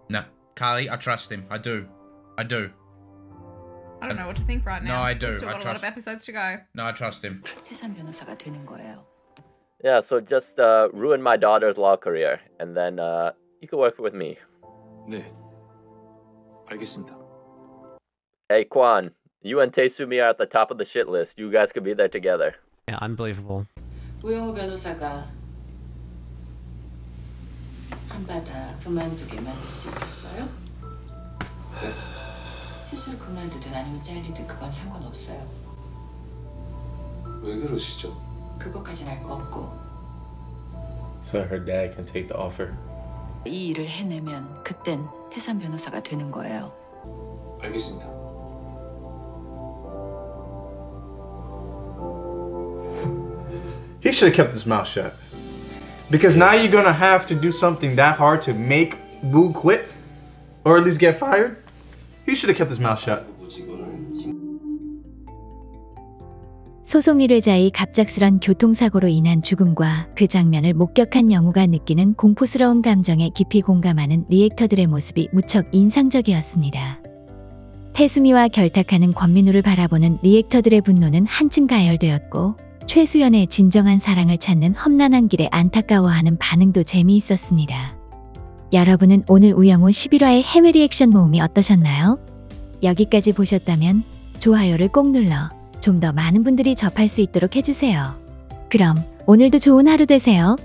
Speaker 3: No. Carlie, I trust him. I do. I do.
Speaker 2: I don't know what to think right
Speaker 3: No,
Speaker 2: now.
Speaker 3: I do.
Speaker 2: We've still
Speaker 3: I
Speaker 2: got a lot of
Speaker 3: trust-
Speaker 2: episodes to go.
Speaker 3: No, I trust him.
Speaker 33: 태산 변호사가 되는 거예요.
Speaker 5: Yeah, so just uh, ruin my daughter's law career, and then uh, you can work with me.
Speaker 10: 네. 알겠습니다.
Speaker 5: Hey, Quan, you and Taesumi are at the top of the shit list. You guys could be there together.
Speaker 4: Yeah, unbelievable.
Speaker 33: 우영우 변호사가 한바다 그만두게 만들 수 있겠어요? 스스로 그만두든 아니면 잘리든 그건 상관없어요.
Speaker 10: 왜 그러시죠?
Speaker 33: 그것까진 알 거 없고
Speaker 11: So her dad can take the offer.
Speaker 33: 이 일을 해내면 그땐 태산 변호사가 되는 거예요.
Speaker 10: 알겠습니다.
Speaker 8: He should have kept his mouth shut. Because now you're gonna have to do something that hard to make Boo quit, or at least get fired. He should have kept his mouth shut.
Speaker 1: 소송 1회자의 갑작스런 교통사고로 인한 죽음과 그 장면을 목격한 영우가 느끼는 공포스러운 감정에 깊이 공감하는 리액터들의 모습이 무척 인상적이었습니다. 태수미와 결탁하는 권민우를 바라보는 리액터들의 분노는 한층 가열되었고 최수연의 진정한 사랑을 찾는 험난한 길에 안타까워하는 반응도 재미있었습니다. 여러분은 오늘 우영우 11화의 해외 리액션 모음이 어떠셨나요? 여기까지 보셨다면 좋아요를 꼭 눌러 좀 더 많은 분들이 접할 수 있도록 해주세요. 그럼 오늘도 좋은 하루 되세요.